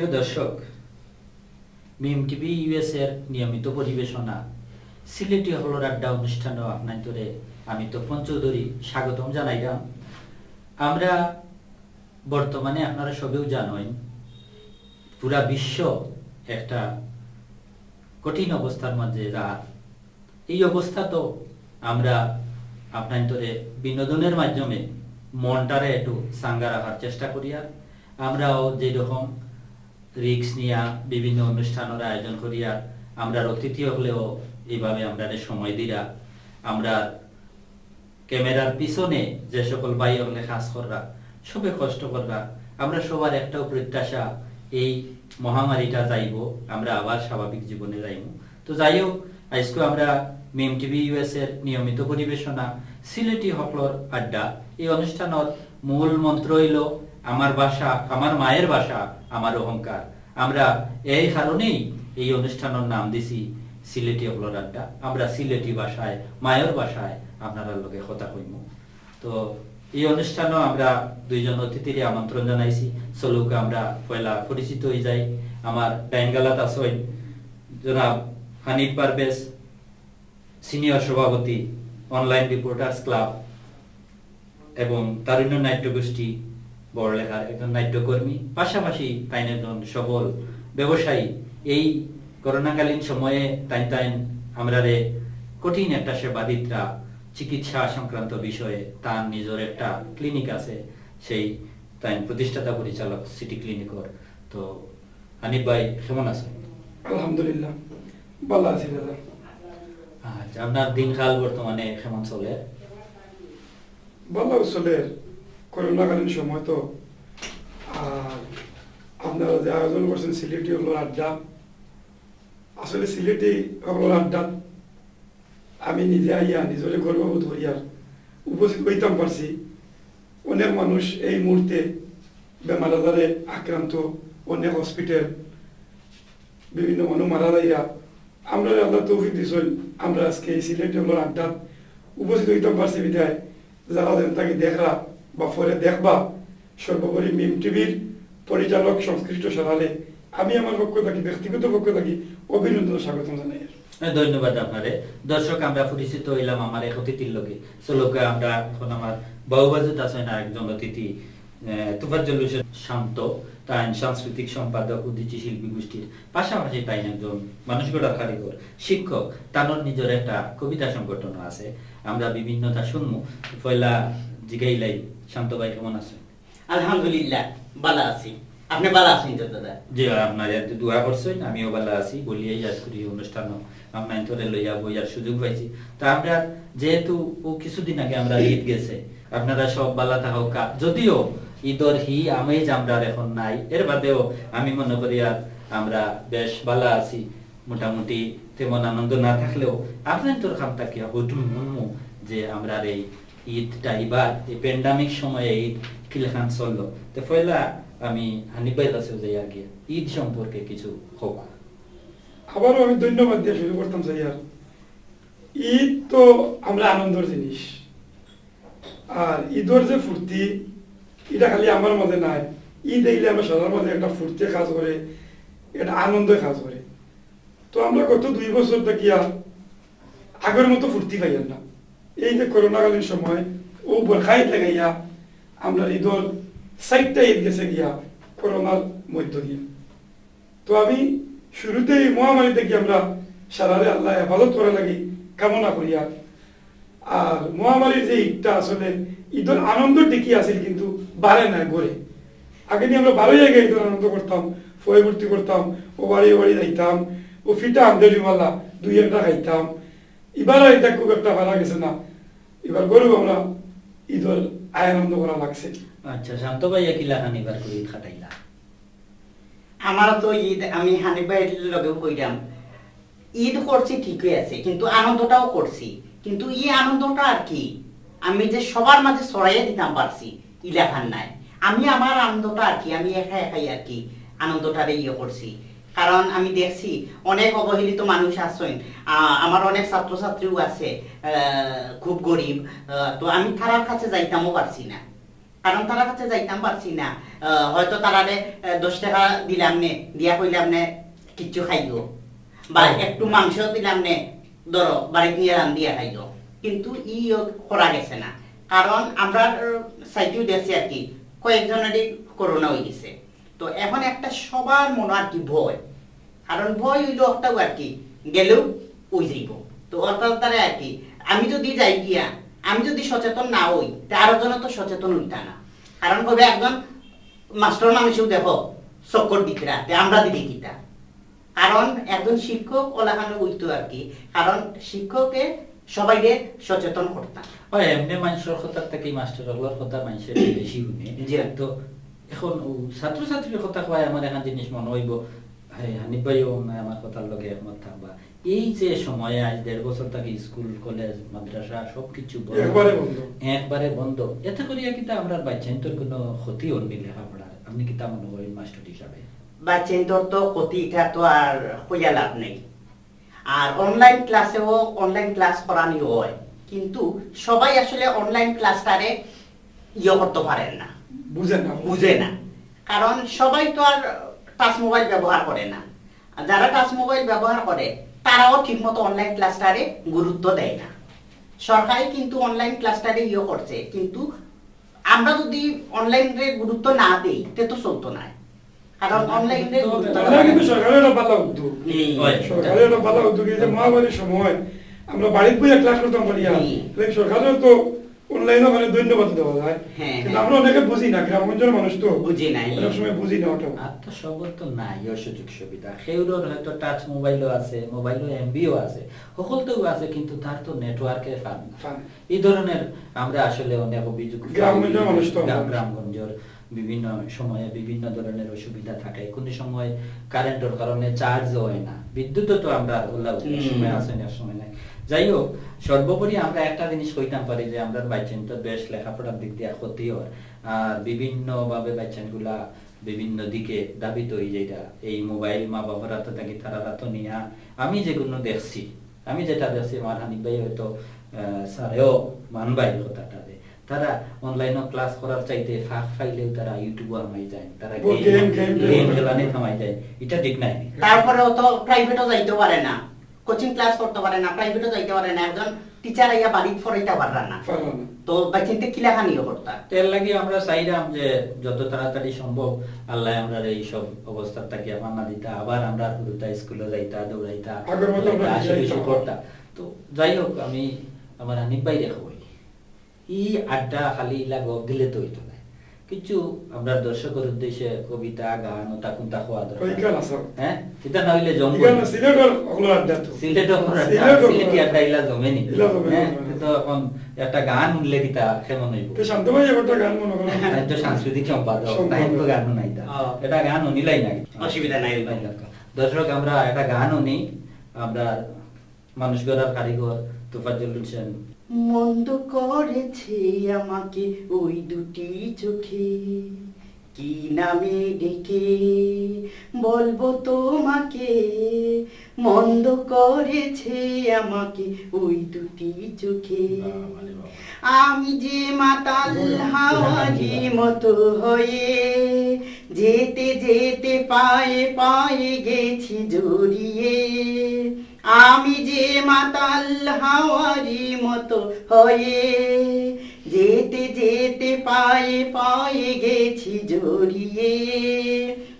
প্রিয় দর্শক মিম TV US এর নিয়মিত পরিবেশনা, সিলেটি হলর আড্ডা অনুষ্ঠানও আপনাদের আমি তপন চৌধুরী স্বাগতম জানাইলাম। আমরা বর্তমানে আপনারা সবেও জানেন পুরা বিশ্ব একটা কঠিন অবস্থার মাঝে রাত। এই অবস্থা তো আমরা আপনার বিনোদনের মাধ্যমে মনটারে একটু সাঙ্গা রাখার চেষ্টা করি আর আমরাও যেরকম রিক্স নিয়া বিভিন্ন অনুষ্ঠানের আয়োজন করিয়া আমরা অতিথি হলেও এইভাবে আমরা সময় দিরা। আমরা ক্যামেরার পিছনে যে সকল ভাই হলে কাজ কররা, সবে কষ্ট করবা আমরা সবার একটাও প্রত্যাশা, এই মহামারীটা যাইব, আমরা আবার স্বাভাবিক জীবনে যাইব। তো যাই হোক আজকে আমরা মিম টিভি ইউএস এর নিয়মিত পরিবেশনা, সিলেটি হকলর আড্ডা, এই অনুষ্ঠানত মূল মন্ত্র হইল, আমার ভাষা, আমার মায়ের ভাষা। আমার অহংকার। আমরা এই কারণেই এই অনুষ্ঠানের নাম দিছি সিলেটি হকলর আড্ডা আমরা সিলেটি ভাষায়, মায়ের ভাষায় আপনারা লগে কথা কইম। তো এই অনুষ্ঠানও আমরা দুইজন অতিথির আমন্ত্রণ জানাইছি। চলুকে, আমরা পয়লা পরিচিত হয়ে যাই। আমার ব্যাঙ্গালাত আসইন জনাব হানিফ পারভেজ, সিনিয়র সভাপতি, অনলাইন রিপোর্টার্স ক্লাব এবং তারুণ্য নাট্য গোষ্ঠী বড়লেখার একজন নাট্যকর্মী পাশাপাশি তাইন একজন সবল ব্যবসায়ী। এই করোনাকালীন সময়ে তাইন তাইন আমরা কঠিন একটা সেবাদিতরা চিকিৎসা সংক্রান্ত বিষয়ে তার নিজের একটা ক্লিনিক আছে সেই তাই প্রতিষ্ঠাতা পরিচালক সিটি ক্লিনিকর। তো হানিফ ভাই কেমন আছেন? আলহামদুলিল্লাহ ভালো আছি দাদা। আচ্ছা আপনার দিনকাল বর্তমানে কেমন চলে? ভালো চলে। করোনাকালীন সময় তো, আর আপনারা যে আয়োজন করছেন সিলেটি হলো আড্ডা। আসলে সিলেটি হলো আড্ডা। আমি নিজে আইয়া নিজরে গর্ববোধ হইয়ার উপস্থিত হইতাম পারছি। অনেক মানুষ এই মুহূর্তে বেমার আজারে আক্রান্ত, অনেক হসপিটাল বিভিন্ন মানুষ মারা যাইয়া। আমরা আল্লাহ তৌফিক দিছেন, আমরা আজকে এই সিলেট হলো আড্ডা উপস্থিত হইতাম পারছি বিধায়। যারা যেন তাকে দেখরা বা পরে দেখবা সর্বোপরি মিম টিভির পরিচালক সংশ্লিষ্ট সরালে আমি আমার পক্ষ থাকি ব্যক্তিগত পক্ষ থাকি অভিনন্দন স্বাগতম জানাই। ধন্যবাদ আপনারে। দর্শক, আমরা পরিচিত হইলাম আমার এক অতিথির লোকে চলোকে আমরা এখন আমার বাবুবাজুত আছেন আরেকজন অতিথি তুফাজ্জল হোসেন শান্ত। তাই সাংস্কৃতিক সম্পাদক উদ্দিচি শিল্পী গোষ্ঠীর পাশাপাশি তাই একজন মানুষ গড়ার কারিগর, শিক্ষক। তানোর নিজের একটা কবিতা সংগঠন আছে। আমরা বিভিন্নতা শুনব পয়লা জিগাইলাই শান্ত ভাই কেমন আছে? আলহামদুলিল্লাহ ভালো আছি। আপনি ভালো আছেন তো দাদা? জি আপনার দোয়া করছেন আমিও ভালো আছি। বলিয়াই আজ করি অনুষ্ঠান আপনার তোরে লইয়া বইয়ার সুযোগ পাইছি। তা আমরা যেহেতু ও কিছুদিন আগে আমরা ঈদ গেছে আপনারা সব বালা থাকুক। যদিও ঈদর হি আমেজ আমরা এখন নাই এর বাদেও আমি মনে করি আর আমরা বেশ ভালো আছি। মোটামুটি তেমন আনন্দ না থাকলেও আপনার তোর খামটা কি হতুন মনমু যে আমরা এই ঈদটা এবার এই প্যান্ডামিক সময়ে ঈদ কিলখান চলল। তো পয়লা আমি হানিফ কাছে যাই আর কি ঈদ সম্পর্কে কিছু হোক। আবারও আমি ধন্যবাদ দিয়ে শুরু করতাম সাইয়ার ঈদ তো আমরা আনন্দের জিনিস। আর ঈদের যে ফুর্তি, এটা খালি আমার মাঝে নাই। ঈদ এলে আমরা সবার মধ্যে একটা ফুর্তি কাজ করে, একটা আনন্দ কাজ করে। তো আমরা গত দুই বছর দেখিয়া আগের মতো ফুর্তি পাইয়ার না। এই যে করোনাকালীন সময় ও বরখাই লাগাইয়া আমরা ঈদর সাইডটা ঈদ গেছে গিয়া, করোনার মধ্য দিয়ে। তো আমি শুরুতে এই মহামারী থেকে আমরা সারারে আল্লাহ হেফাজত করা লাগি কামনা করিয়া আর। মহামারীর যে ঈদটা আসলে ঈদের আনন্দ টিকি আছিল, কিন্তু বাড়ে না ঘরে আগে নিয়ে আমরা বারো জায়গায় ঈদের আনন্দ করতাম ফয়ে ভর্তি করতাম, ও বাড়ি বাড়ি যাইতাম। ও ফিটা জুমাল্লা দুই একটা খাইতাম। এবার এটা খুব একটা ভালো গেছে না। এবার গরু আমরা ঈদের আয় আনন্দ করা লাগছে। আচ্ছা শান্ত ভাইয়া কিলা হানিবার করে ঈদ খাটাইলা? আমার তো ঈদ আমি হানিফ ভাইয়ের লগেও কইলাম ঈদ করছি ঠিকই আছে কিন্তু আনন্দটাও করছি। কিন্তু ই আনন্দটা আর কি? আমি যে সবার মাঝে ছড়াইয়া দিতাম পারছি ইলাখান নাই। আমি আমার আনন্দটা আর কি আমি একা একাই আর কি আনন্দটারে ইয়ে করছি। কারণ আমি দেখছি অনেক অবহেলিত মানুষ আছেন। আমার অনেক ছাত্রছাত্রীও আছে খুব গরিব তো আমি তারার কাছে যাইতামও পারছি না। কারণ তারা কাছে যাইতাম পারছি না। হয়তো তারারে দশ টাকা দিলাম নে, দিয়া কইলাম নে, কিচ্ছু খাইলো বা একটু মাংস দিলাম নে, ধরো, বাড়িতে নিয়ে রান দিয়া খাইলো কিন্তু ই করা গেছে না। কারণ আমরা সাইকেল দেখছি আর কি, কয়েকজনেরই করোনা হয়ে গেছে। তো এখন একটা সবার মনে আর কি ভয়। কারণ ভয় হইল একটা আর কি গেলেও ওই যাইব তো অর্থাৎ দ্বারা আর কি আমি যদি যাই গিয়া আমি যদি সচেতন না হই তে আরও জন তো সচেতন হইতা না। কারণ কবে একজন মাস্টার মানুষও দেখো চক্কর দিকরা আমরা দিকে কিতা। কারণ একজন শিক্ষক ওলাখানে হইতো আর কি কারণ শিক্ষকে সবাইকে সচেতন করতাম। এমনি মানুষের কথা থেকে মাস্টার হলোর কথা মানুষের বেশি শুনে। তো এখন ও ছাত্র ছাত্রীর কথা কয় আমার এখন জিনিস মনে হইব হ্যাঁ, হানিফ ভাইও আমার কথার লগে একমত থাকবা। এই যে সময়ে আজ দেড় বছর থেকে স্কুল কলেজ মাদ্রাসা সবকিছু একবারে বন্ধ। এতে করিয়া কিতা আমরা বাচ্চান্তর কোনো ক্ষতি হননি লেখাপড়ার আপনি কিতা মনে করেন মাস্টার হিসাবে? বা তো ক্ষতি এটা তো আর হইয়া লাভ নেই। আর অনলাইন ক্লাসেও অনলাইন ক্লাস করানি হয়। কিন্তু সবাই আসলে অনলাইন ক্লাসটারে ইয়ে করতে পারেন না। বুঝেন না। বুঝে না। কারণ সবাই তো আর টাচ মোবাইল ব্যবহার করে না। যারা টাচ মোবাইল ব্যবহার করে তারাও ঠিকমতো অনলাইন ক্লাসটারে গুরুত্ব দেয় না। সরকারি কিন্তু অনলাইন ক্লাসটারে ইয়ে করছে। কিন্তু আমরা যদি অনলাইনে গুরুত্ব না দেই তে তো চলতো না। কারণ অনলাইনে কিন্তু সরকারের ভালো উদ্যোগ। সরকারের ভালো উদ্যোগ। এই যে মহামারীর সময় আমরা বাড়িতে বইয়া ক্লাস করতাম হুম। সরকারের তো অনলাইনে মানে ধন্যবাদ দেওয়া যায়। হ্যাঁ, কিন্তু হ্যাঁ। আমরা অনেকে বুঝি না মানুষ তো বুঝি নাই। অনেক সময় বুঝি না ওটা তো নাই সুযোগ সুবিধা। হয়তো টাচ মোবাইলও আছে মোবাইলও এমবিও আছে সকলতেও আছে কিন্তু তার তো নেটওয়ার্কে ফান এই ধরনের আমরা আসলে অনেক অভিযোগ মানুষ তো গ্রামগঞ্জের বিভিন্ন সময়ে বিভিন্ন ধরনের অসুবিধা থাকে। কোন সময় কারেন্টের কারণে চার্জ হয় না। বিদ্যুৎও তো আমরা। সময় আছে না সময় নাই। যাই হোক সর্বোপরি আমরা একটা জিনিস কইতাম পারি যে আমরা বাচ্চান তো বেশ লেখাপড়ার দিক দিয়ে ক্ষতি হয় আর বিভিন্ন ভাবে বাচ্চানগুলা বিভিন্ন দিকে দাবিত হয়ে যেটা এই মোবাইল মা বাবারা তো থাকি তারা তো নিয়া আমি যেগুলো দেখছি আমি যেটা দেখছি আমার হানিফ ভাই হয়তো স্যারেও মানবাই কথাটা যে তারা অনলাইনে ক্লাস করার চাইতে ফাঁক ফাইলেও তারা ইউটিউব আমাই যায় তারা গেম। খেলানে থামাই যায় এটা ঠিক নাই। তারপরেও তো প্রাইভেটও যাইতে পারে না। কোচিং ক্লাস করতে পারে না প্রাইভেটও যাইতে পারে না একজন টিচার আইয়া বাড়িতে ফরাইতে পারে না। পারলাম না। তো বাচ্চিনতে কিলাখানিও করতা তো এর লাগে আমরা চাইলাম যে যত তাড়াতাড়ি সম্ভব আল্লাহ আমরা এই সব অবস্থা থাকি আমার না দিতা আবার আমরা হুরুতা স্কুলে যাইতা দৌড়াইতা আগের মতো আসলে কিছু করতা তো যাই হোক আমি আমার হানিফ ভাই দেখো ই আড্ডা খালি লাগ দিলে তো হইতো কিছু আমরা দর্শকের উদ্দেশ্যে কবিতা গান খোয়া ওই দরকার। হ্যাঁ? এটা না হইলে সিলেটি আড্ডা ইলা জমে না, হ্যাঁ। তো এখন একটা গান উঠলে কিতা কেমন হইব? তো শান্ত ভাই একটা গান মনে করেন তো সাংস্কৃতিক সম্পাদক সম্পাদক। তাই তো গানও নাই হ্যাঁ। এটা গান উনিলাই নাই। অসুবিধা নাই। দর্শক আমরা একটা গান উনি আমরা মানুষ গড়ার কারিগর তোফাজ্জল হোসেন মন্দ করেছে আমাকে ওই দুটি চোখে। কি নামে ডেকে বলব তোমাকে? মন্দ করেছে আমাকে ওই দুটি চোখে। আমি যে মাতাল হাওয়ারি মতো হয়ে যেতে যেতে পায়ে পায়ে গেছি জড়িয়ে। আমি যে মাতাল হাওয়ারি মতো হয়ে যেতে যেতে পায়ে পায়ে গেছি জড়িয়ে।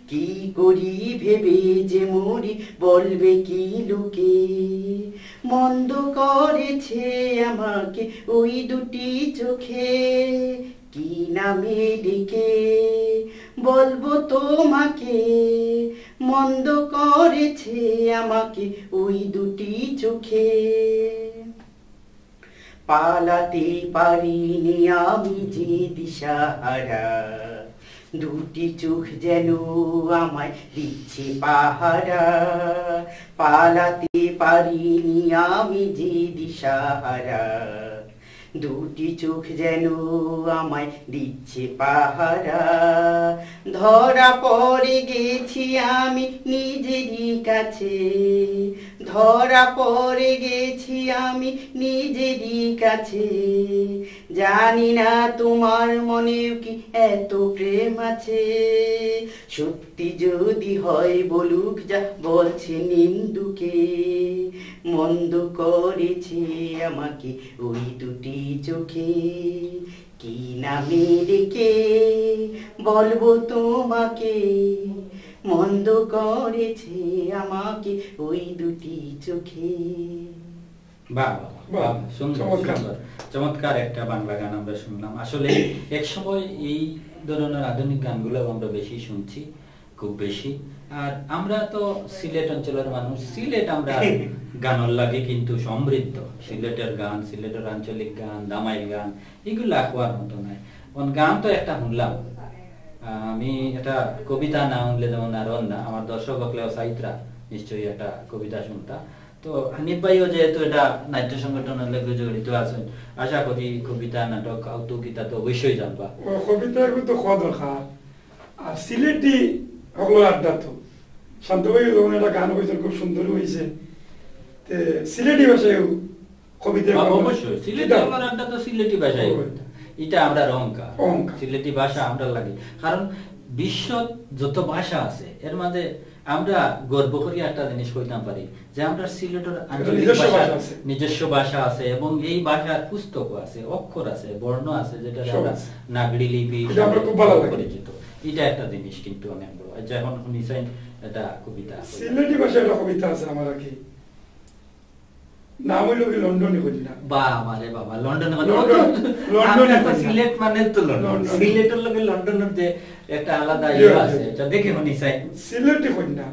কি করি ভেবে যে মরি বলবে কি লোকে? মন্দ করেছে আমাকে ওই দুটি চোখে। কি নামে ডেকে বলব তোমাকে? মন্দ করেছে আমাকে ওই দুটি চোখে। পালাতে পারিনি আমি যে দিশাহারা। দুটি চোখ যেন আমায় দিচ্ছে পাহারা। পালাতে পারিনি আমি যে দিশাহারা। দুটি চোখ যেন আমায় দিচ্ছে পাহারা। ধরা পড়ে গেছি আমি নিজেরই কাছে। ধরা পড়ে গেছি আমি নিজেরই কাছে। জানি না তোমার মনেও কি এত প্রেম আছে। সত্যি যদি হয় বলুক যা বলছে নিন্দুকে, মন্দ করেছে আমাকে ওই দুটি চোখে। কি নামে ডেকে বলব তোমাকে? মন্দ করেছে আমাকে ওই দুটি চোখে। সুন্দর চমৎকার। একটা বাংলা গান আমরা শুনলাম। আসলে এক সময় এই ধরনের আধুনিক গানগুলো আমরা বেশি শুনছি খুব বেশি। আর আমরা তো সিলেট অঞ্চলের মানুষ সিলেট আমরা গানের লাগে কিন্তু সমৃদ্ধ। সিলেটের গান সিলেটের আঞ্চলিক গান দামাইল গান এগুলো হওয়ার মতো নাই। কারণ গান তো একটা শুনলাম। আমি এটা কবিতা না শুনলে যেমন আর না আমার দর্শক হকলেও সাহিত্যরা নিশ্চয়ই একটা কবিতা শুনতা। তো হানিফ ভাইও যেহেতু এটা নাট্য সংগঠনের লগে জড়িত আছেন আশা করি কবিতা নাটক কৌতুকিতা তো অবশ্যই জানবা। কবিতা তো খাওয়া দরকার আর সিলেটি সকলের আড্ডা তো শান্তভাই যখন একটা গান হয়েছে খুব সুন্দর হয়েছে সিলেটি ভাষায় কবিতা অবশ্যই সিলেটি আমার আড্ডা তো সিলেটি ভাষায়। এটা আমরা অহংকার। সিলেটি ভাষা আমরা লাগে। কারণ বিশ্ব যত ভাষা আছে এর মাঝে আমরা গর্ব করি একটা জিনিস কইতাম পারি যে আমরা সিলেটের আঞ্চলিক নিজস্ব ভাষা। নিজস্ব ভাষা আছে এবং এই ভাষার পুস্তকও আছে অক্ষর আছে বর্ণ আছে যেটা আমরা নাগরি লিপি। পরিচিত। এটা একটা জিনিস কিন্তু অনেক বড়। এই যে এখন শুনিছেন এটা কবিতা সিলেটি ভাষায় একটা কবিতা আছে আমার কি। নাম হইল কি লন্ডনে না বাবা রে বাবা লন্ডনে লন্ডন- লন্ডনে তো সিলেট মানে তো লন্ডন। সিলেটের লগে লন্ডনের যে একটা আলাদা ইয়ে আছে। এটা দেখে শুনি চাই সিলেটি কন্যা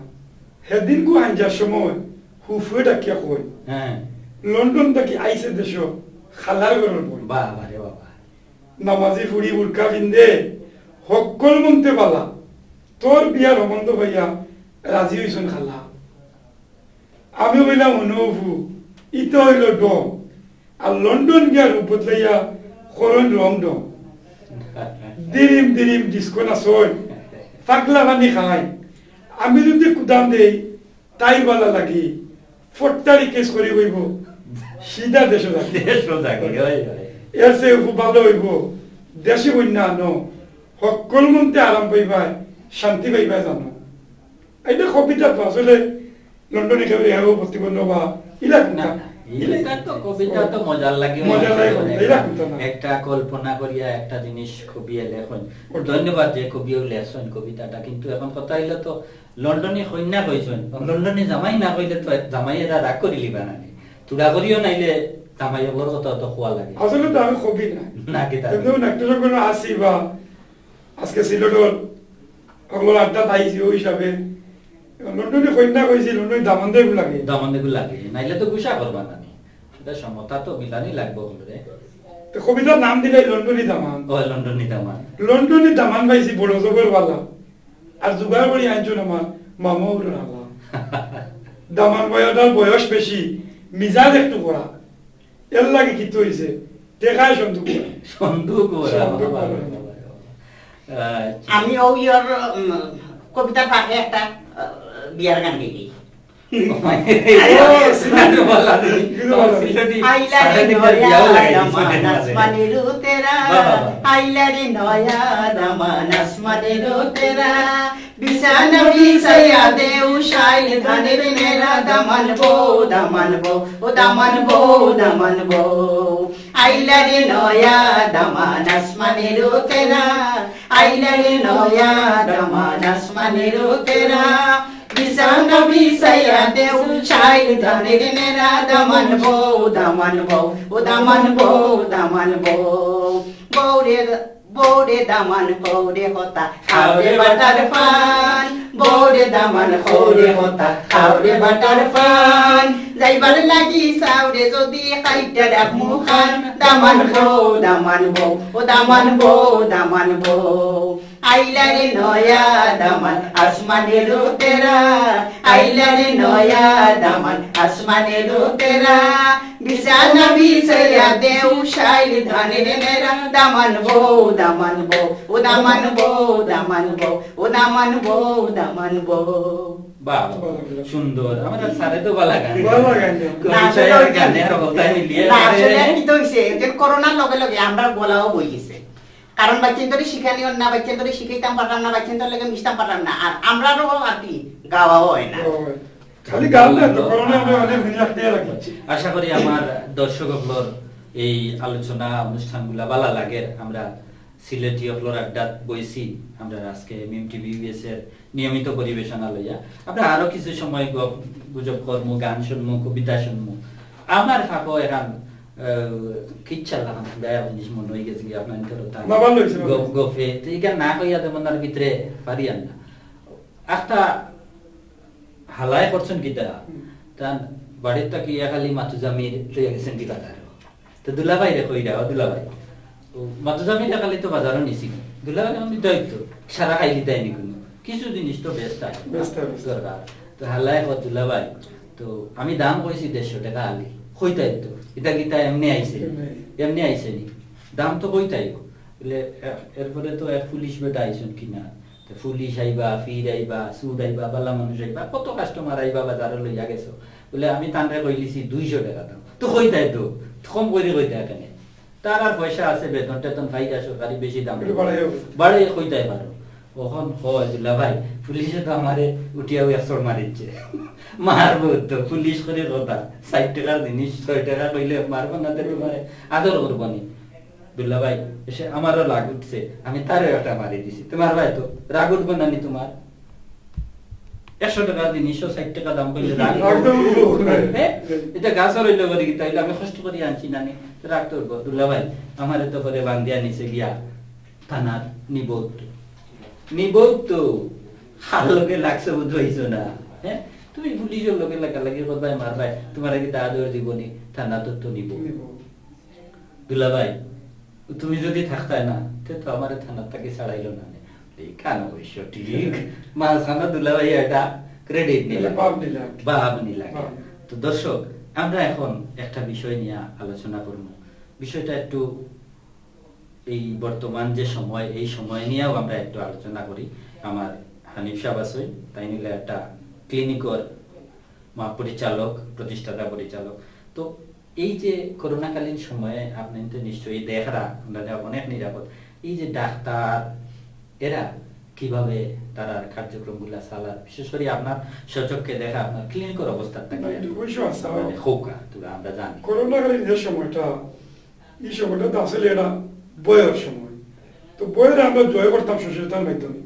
সেদিন কু আঞ্জার সময় হুফুয়ে ডাকিয়া কই হ্যাঁ লন্ডন থাকি আইসে দেশ খালার ঘরের বই বাবা রে বাবা নামাজি ফুড়ি উল্কা পিন্দে সকল মন্তে পালা তোর বিয়ার সম্বন্ধ ভাইয়া রাজি হইছন খালা আমি বললাম অনুভু ইতো হইল ডম আর লন্ডন গিয়া রূপ বদলাইয়া করণ রং ডম দিরিম দিরিম ডিস্কো নাচয় পাগলা পানি খাই। আমি যদি কুদাম দেই তাই বালা লাগি ফট্টারি কেস করি হইব সিধা দেশ এর খুব ভালো হইব। দেশে বন্যা আনো সকল মন্তে আরাম পাইবাই শান্তি পাইবাই জানো। এটা কবিতা আসলে লন্ডনে কেউ এও প্রতিবন্ধ বা ইলা না কোনটা এলাকার তো কবিতা তো মজার লাগে মজার লাগে কবিতা, এরা কবিতা না। একটা কল্পনা করিয়া একটা জিনিস কবি লেখন। ধন্যবাদ যে কবিও লেখন কবিতাটা কিন্তু এখন কথা হইলে তো লন্ডনে কন্যা কইছেন। লন্ডনে জামাই না কইলে তো জামাই রাগ করি লিবা তুড়া করিও নাইলে জামাই কথা তো খোয়া লাগে। আসলে তো আমি কবি না। কি আসি বা আজকে সিলেটর সকল আড্ডা পাইছি ওই হিসাবে লন্ডনে কন্যা কইছি লন্ডনে দামান দেব লাগে। দমন দেখু লাগে নাইলে তো গুসা করবা নানি। এটা সমতা তো মিলানি লাগবো বলে। তো কবিতার নাম দিলে লন্ডনী দামান। ও লন্ডনে দামান। লন্ডনে দামান পাইছি বড় জবর বালা। আর জোগাড় করে আনছো আমার মামা উড়ো আল্লাহ দামান বয়টার বয়স বেশি মিজাজ একটু করা এর লাগে কি হইছে দেখায় সন্দুক সন্দুক। আমি ও ইয়ার কবিতার পাশে একটা আহ, বিয়ার গান গেলি সিলেটি বলা নেই, কিন্তু বলা নেই। সিলেটি আইলারে সাংঘাতিক বিয়াও নয়া লাগাই দিছে দামান ওদের মাঝে। আসমানের তেরা বাহ, বাহ, বাহ। আইলারে নয়া দামান আসমানের তেরা বিছানা বিছায়া দে উশাইল ধানের মেরা দামান বো দামান বো ও দামান বো দামান বো আইলারে নয়া দামান আসমানের তেরা আইলারে নয়া দামান আসমানের তেরা বিছানা বিছায়া দে উশাইল ধানের মেরা দামান বো দামান বো ও দামান বো দামান বো বৌরে বৌরে দামান কৌরে হতা খাওরে বাটার পান বৌরে দামান কৌরে হতা খাওরে বাটার পান যাইবার লাগি সাউরে যদি খাইতে ডাক মুখান দামান বো দামান বো ও দামান বো দামান বো আইলারে নয়া দামান আইলারে নয়া দামান বিছানা বিছায়া দেউ শাইল ধানের মেরা দামান বো দামান বো ও দামান বো দামান বো ও দামান বো দামান বো। সুন্দর। সারে তো বালা গান। গানের অবস্থায় মিলিয়ে আসলে কি তো করোনার লগে লগে আমরা বলাও বই গেছে কারণ বাচ্চান ধরে শিখানি না বাচ্চান ধরে শিখাইতাম পারলাম না বাচ্চান ধরে মিশতাম পারলাম না। আর আমরাও আর কি গাওয়াও হয় না। খালি গান না তো। করোনা আমরা অনেক জিনিস দিয়ে রাখছি আশা করি আমার দর্শক এই আলোচনা অনুষ্ঠানগুলা ভালো লাগে। আমরা সিলেটি অফলোর আড্ডাত বইছি। আমরা আজকে মিম টিভি ইউএস এর নিয়মিত পরিবেশনা লইয়া। আমরা আরও কিছু সময় গুজব কর্ম গান শুনব কবিতা শুনব আমার ফাঁকো এখন কিচ্ছা লাগান বেয়া জিনিস মনে হয়ে গেছে কি আপনার। গফে তো এখান না কইয়া তেমন আর ভিতরে পারিয়ান না একটা হালায় করছেন কিতা বাড়ির তাকি মাতু জামির লইয়া গেছেন কিতা তার তো দুলাভাই রে কইরা ও দুলাভাই ও মাতু জামির খালি তো বাজারও নিছি দুলাভাই আমি দায়িত্ব সারা খাইলি দেয়নি কোনো কিছু জিনিস তো বেস্ট আছে। দরকার তো হালায় দুলাভাই তো আমি দাম কইছি দেড়শো টাকা আলি কইতাই তো এটা গীতা এমনি আইছে? এমনি। আইছে। নি? দাম তো এরপরে তো এক পুলিশ বেটা আইসন কিনা? পুলিশ আইবা ফির আইবা সুদ আইবা বালা মানুষ আইবা কত কাস্টমার আইবা বাজারে লইয়া গেছো? বলে আমি তানরে কইলিছি দুইশো টাকা দাম। তো কইতাই তো? কম করে কইতাই কেন? তার আর পয়সা আছে বেতন টেতন ফাইদা সরকারি বেশি দাম বাড়াইও। বাড়াই কইতাই পারো। ওখন হয় দুলা ভাই পুলিশে তো আমারে উঠিয়া উইয়া চড় মারিচ্ছে মারবো তো পুলিশ করে কথা ষাট টাকার জিনিস ছয় টাকা কইলে মারবো না তো তোমারে আদর করব নি। দুল্লা ভাই এসে আমারও রাগ উঠছে। আমি তারও একটা মারি দিছি। তোমার ভাই তো রাগ উঠবো না নি তোমার? একশো টাকা ষাট টাকা দাম করলে রাগ? এটা গাছ রইল করি কি তাইলে আমি কষ্ট করে আনছি নানি রাগ তো উঠবো। দুল্লা ভাই আমার তো করে বান্দিয়া নিচে গিয়া। থানার নিবোধ নিবোধ তো হার লোকে লাগছে না? হ্যাঁ তুমি পুলিশের লোকে লাগা লাগে কোথায় মারবাই তোমার কি দাদর জীবনী থানা নিব। দুলা ভাই তুমি যদি থাকতাই না তে তো আমার থানার তাকে ছাড়াইলো না? কান অবশ্য ঠিক মাঝখানে দুলা ভাই এটা ক্রেডিট নিলাম নিলাম। তো দর্শক আমরা এখন একটা বিষয় নিয়ে আলোচনা করব। বিষয়টা একটু এই বর্তমান যে সময় এই সময় নিয়েও আমরা একটু আলোচনা করি। আমার হানিফ সাবাসই তাই নিলে একটা ক্লিনিকর মা পরিচালক প্রতিষ্ঠাতা পরিচালক। তো এই যে করোনাকালীন সময়ে আপনি তো নিশ্চয়ই দেখরা যা অনেক নিরাপদ। এই যে ডাক্তার এরা কীভাবে তারা কার্যক্রমগুলা চালার বিশেষ করে আপনার সচক্ষে দেখা আপনার ক্লিনিকের অবস্থা আমরা জানি। করোনাকালীন যে সময়টা এই সময়টা তো আসলে এটা বয়ের সময়। তো বইয়ের আমরা জয় করতাম সচেতন মাধ্যমে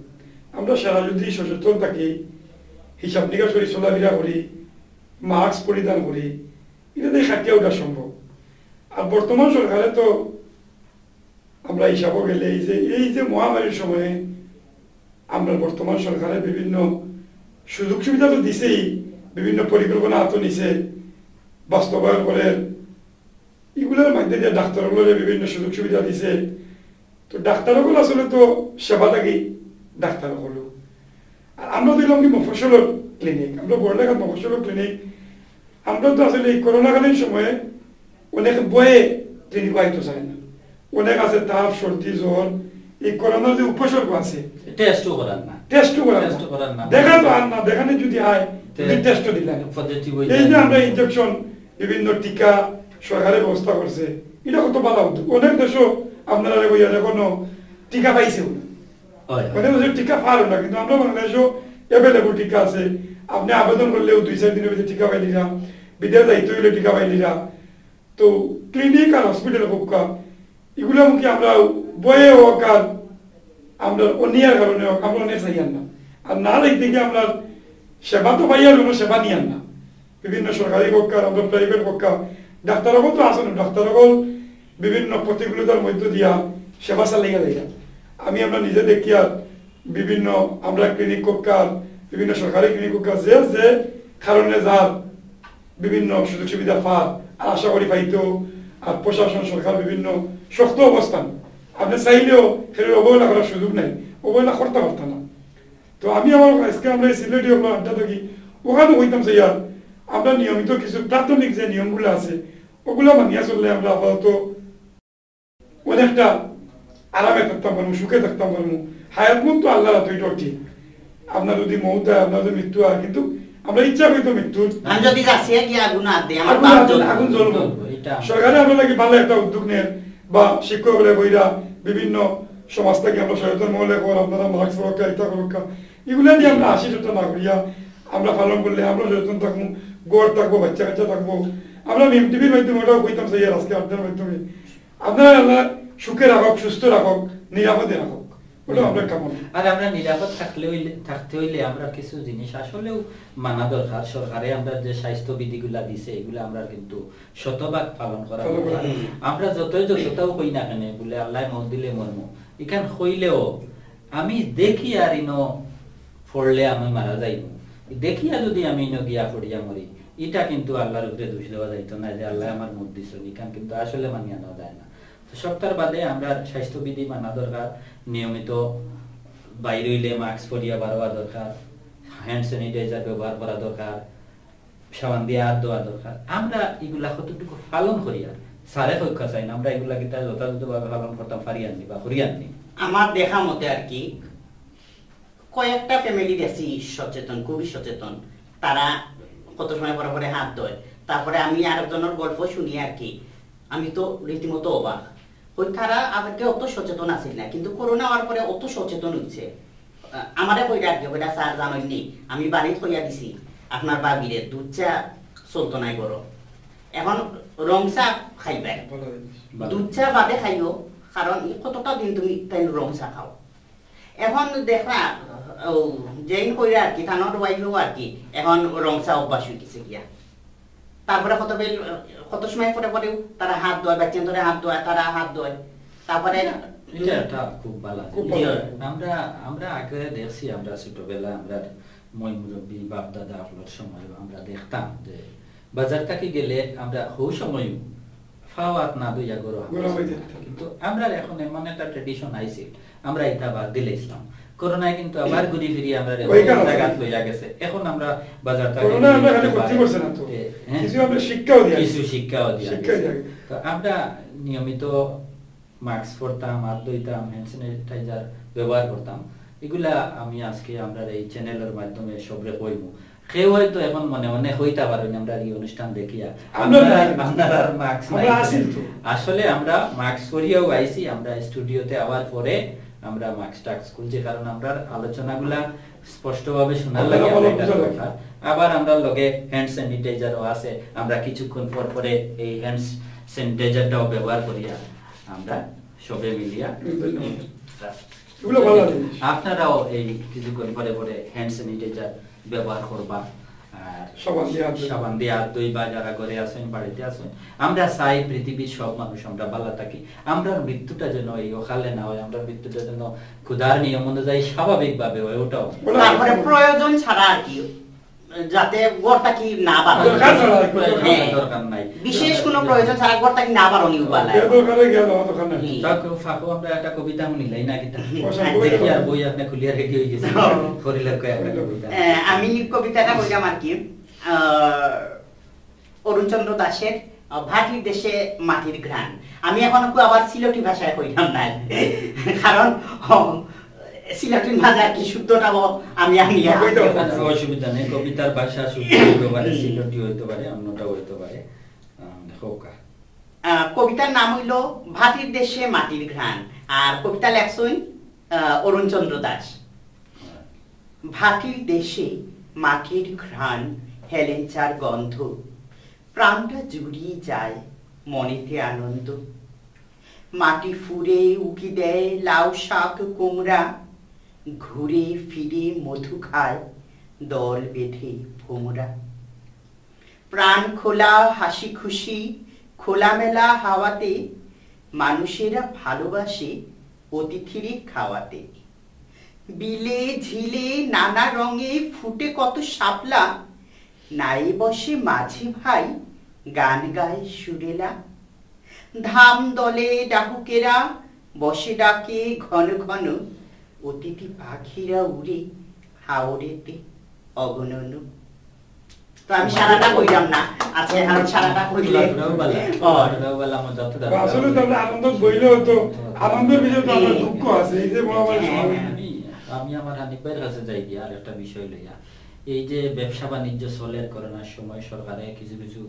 আমরা সারা যদি সচেতন থাকি, হিসাব নিকাশ করি, চলাফেরা করি মাস্ক পরিধান করি এটা দিয়ে খাটিয়ে ওঠা সম্ভব। আর বর্তমান সরকারে তো আমরা হিসাবও গেলে এই যে এই যে মহামারীর সময়ে আমরা বর্তমান সরকারের বিভিন্ন সুযোগ সুবিধা তো দিছেই, বিভিন্ন পরিকল্পনা হাতে নিছে, বাস্তবায়ন করে, এগুলোর মধ্যে দিয়ে ডাক্তারগুলোর বিভিন্ন সুযোগ সুবিধা দিছে। তো ডাক্তারগুলো আসলে তো সেবা থাকি ডাক্তার হলো আর আমরা দিলাম কি মফসলের ক্লিনিক আমরা বড়লেখার মফসলের ক্লিনিক আমরা তো আসলে এই করোনাকালীন সময়ে অনেক বয়ে ক্লিনিক আইতে চায় না অনেক আছে তাপ সর্দি জ্বর এই করোনার যে উপসর্গ আছে টেস্টও করার না টেস্টও করার না। দেখা তো আর না দেখানে যদি হয় টেস্টও দিলেন এই যে আমরা ইনজেকশন বিভিন্ন টিকা সরকারের ব্যবস্থা করছে এটা কত ভালো উদ্যোগ অনেক দেশও আপনারা এখনও টিকা পাইছেও না হয়, হয়। অনেক দেশে টিকা পারো না কিন্তু আমরা বাংলাদেশও এভেলেবল টিকা আছে আপনি আবেদন করলেও দুই চার দিনের ভিতরে টিকা পাইলি না বিদেশ দায়িত্ব হইলে টিকা পাইলি না তো ক্লিনিক আর হসপিটাল হোক কা, এগুলো মুখে আমরা বয়ে হোক আর আমরা অনিয়ার কারণে হোক আমরা অনেক চাইয়ান না আর না দেখতে গিয়ে আমরা সেবা তো পাইয়ার হলো সেবা নিয়ান না বিভিন্ন সরকারি কক্ষার আমরা প্রাইভেট কক্ষা ডাক্তারসকল তো আসেন ডাক্তারসকল বিভিন্ন প্রতিকূলতার মধ্য দিয়া সেবা চালাইয়া দেয় আমি আমরা নিজে দেখি আর বিভিন্ন, আমরা ক্লিনিক কক্ষার বিভিন্ন সরকারি ক্লিনিক কক্ষা যে যে কারণে যার বিভিন্ন সুযোগ সুবিধা পার আর আশা করি পাইতো। আর প্রশাসন, সরকার বিভিন্ন শক্ত অবস্থান। আপনি চাইলেও সেটা অবহেলা করার সুযোগ নাই। অবহেলা করতে পারতাম না। তো আমি আমার আজকে আমরা এই সিলেটি আড্ডা থাকি ওখানে হইতাম যে ইয়ার, আমরা নিয়মিত কিছু প্রাথমিক যে নিয়মগুলো আছে, ওগুলো মানিয়া চললে আমরা আপাতত অনেকটা আরামে থাকতাম পারব সুখে থাকতাম পারব হায়াত মন তো আল্লাহ রাত ওইটাও ঠিক। আপনার যদি মৌত হয় আপনার যদি মৃত্যু হয় কিন্তু আমরা ইচ্ছা করি তো মৃত্যুর। গিয়ে আগুন জ্বলবে। সরকারে আমরা নাকি ভালো একটা উদ্যোগ নেন বা শিক্ষক হলে বইরা বিভিন্ন সমাজ থেকে আমরা সচেতন মহলে কর আপনারা মাস্ক রক্ষা ইত্যা রক্ষা এগুলা নিয়ে আমরা আশি সত্তর না করিয়া আমরা পালন করলে আমরা সচেতন থাকব গড় থাকব বাচ্চা কাচ্চা থাকব। আমরা মিম টিভির মাধ্যমে ওটাও কইতাম সেই আজকে আপনার মাধ্যমে। আপনারা সুখে রাখক সুস্থ রাখক নিরাপদে রাখক। ওটা আমরা কামনা আর আমরা নিরাপদ থাকলে হইলে থাকতে হইলে আমরা কিছু জিনিস আসলেও মানা দরকার। সরকারে আমরা যে স্বাস্থ্য বিধিগুলা দিছে এগুলা আমরা কিন্তু শতভাগ পালন করা। আমরা যতই যতটাও কই না কেন বলে আল্লাহ মন দিলে মর্ম। এখান হইলেও আমি দেখি আর ইনো পড়লে আমি মারা যাইব দেখিয়া যদি আমি ইনো গিয়া পড়িয়া মরি এটা কিন্তু আল্লাহর উপরে দোষ দেওয়া যাইতো না যে আল্লাহ আমার মুখ দিছ এখান কিন্তু আসলে মানিয়া নেওয়া যায় না। সপ্তাহ বাদে আমরা স্বাস্থ্যবিধি মানা দরকার, নিয়মিত বাইরে হইলে মাস্ক পরিয়া বাড়াওয়া দরকার হ্যান্ড স্যানিটাইজার ব্যবহার করা দরকার, সাবান দিয়ে হাত ধোয়া দরকার। আমরা এগুলা কতটুকু পালন করি আর সারে পক্ষা চাই না, আমরা এগুলা কিন্তু যথাযথভাবে পালন করতাম, পারি আননি বা করি আননি? আমার দেখা মতে আর কি, কয়েকটা ফ্যামিলি দেখছি সচেতন, খুবই সচেতন। তারা কত সময় পরে পরে হাত ধোয়। তারপরে আমি আরেকজনের গল্প শুনি আর কি। আমি তো রীতিমতো অবাক। তারা আগে অত সচেতন আছিল না কিন্তু করোনা হওয়ার পরে অত সচেতন হচ্ছে আহ, আমারে কইরা আর কি কইরা স্যার জানোইনি আমি বাড়িত হইয়া দিছি আপনার বাবিরে দুধ চা চলতো নাই করো এখন রং চা খাইবেন। জিনিস। দুধ চা বাদে খাইও কারণ কতটা দিন তুমি তাই রং চা খাও। এখন দেখা ও জেন কইরা আর কি থানোর ওয়াইফেও আর কি এখন রং চা অভ্যাস হয়ে গেছে গিয়া। তারপরে কত বেল কত সময় পরে পরেও তারা হাত ধোয় বাচ্চা ধরে হাত ধোয় তারা হাত ধোয় তারপরে এটা খুব ভালো জিনিস। ভালো। আমরা আমরা আগে দেখছি আমরা ছোটবেলা আমরা মই মুরব্বী বাপ দাদা আপনার সময় আমরা দেখতাম যে বাজার থাকি গেলে আমরা হৌ সময় ফাওয়াত না দুইয়া গরু। কিন্তু আমরা এখন এমন একটা ট্রেডিশন আইছে আমরা এটা বাদ দিলে ইসলাম করোনায় কিন্তু আবার ঘুরি ফিরি আমরা জায়গাত লইয়া গেছে। এখন আমরা বাজার করোনা আমরা খালি ক্ষতি করছে না তো। হ্যাঁ? কিছু আমরা শিক্ষাও দিয়া কিছু শিক্ষাও দিয়া। তো আমরা নিয়মিত মাস্ক পরতাম হাত ধুইতাম হ্যান্ড স্যানিটাইজার ব্যবহার করতাম। এগুলা আমি আজকে আমরা এই চ্যানেলের মাধ্যমে সবরে কইব কেউ হয়তো এখন মনে মনে হইতা পারেন আমরা এই অনুষ্ঠান দেখিয়া। আপনার মাস্ক আসিল আমরা মাস্ক পরিয়াও আইছি আমরা স্টুডিওতে আবার পরে আমরা মাস্ক টাক্স খুলছি কারণ আমরা আলোচনাগুলা স্পষ্টভাবে শোনার লাগে। আবার আমরা লগে হ্যান্ড স্যানিটাইজারও আছে আমরা কিছুক্ষণ পর পরে এই হ্যান্ড স্যানিটাইজারটাও ব্যবহার করিয়া আমরা সবে মিলিয়া। আপনারাও এই কিছুক্ষণ পরে পরে হ্যান্ড স্যানিটাইজার ব্যবহার করবা সাবান দিয়ে হাত ধুইবা যারা ঘরে আছেন বাড়িতে আছেন আমরা চাই পৃথিবীর সব মানুষ আমরা ভালো থাকি। আমরা মৃত্যুটা যেন এই ওখালে না হয় আমরা মৃত্যুটা যেন ক্ষুধার নিয়ম অনুযায়ী স্বাভাবিক ভাবে হয় ওটাও প্রয়োজন ছাড়া আর কি। যাতে গড়টা কি না বাড়ানো প্রয়োজন হ্যাঁ। বিশেষ কোনো প্রয়োজন ছাড়া গড়টা কি না বাড়ানি উপায়। হুম। তাও কেউ ফাঁকো আমরা একটা কবিতা শুনিলাই না হ্যাঁ, বই দেখি আর বই আপনি খুলিয়া রেডি হয়ে গেছে। হ্যাঁ। করিলে একটা কবিতা। আমি কবিতাটা বললাম আর কি। আহ, অরুণচন্দ্র দাসের ভাটির দেশে মাটির ঘ্রাণ। আমি এখন আবার সিলটি ভাষায় কইলাম না। কারণ সিলটির আর কি শুদ্ধটাও আমি। কোনো অসুবিধা নেই। কবিতার ভাষা শুদ্ধ হইতে পারে সিলটি হইতে পারে অন্যটা হইতে পারে। হোক কবিতার নাম হইল ভাটির দেশে মাটির ঘ্রাণ। আর কবিতা লেখছই অরুণচন্দ্র দাস। ভাটির দেশে মাটির ঘ্রাণ হেলেঞ্চার গন্ধ। প্রাণটা জুড়িয়ে যায় মনেতে আনন্দ। মাটি ফুরে উকি দেয় লাউ শাক কুমড়া। ঘুরে ফিরে মধু খায়, দল বেঁধে ভোমরা। প্রাণ খোলা, হাসি খুশি, খোলামেলা হাওয়াতে, মানুষেরা ভালোবাসে অতিথির খাওয়াতে। বিলে ঝিলে নানা রঙে ফুটে কত শাপলা, নাই বসে মাঝি ভাই গান গায় সুরেলা। ধাম দলে ডাহুকেরা বসে ডাকে ঘন ঘন অতিথি পাখিরা উড়ে হাওড়েতে অগণন। তো আমি সারাটা কইলাম না আজকে আমি সারাটা কইলে আসলে আনন্দ তো আনন্দের ভিতরে তো আমার দুঃখ আছে এই যে মহামারীর সময় আমি আমি আমার হানিফ ভাইয়ের কাছে যাই গিয়া আর একটা বিষয় লইয়া। এই যে ব্যবসা বাণিজ্য চলের করোনার সময় সরকারে কিছু কিছু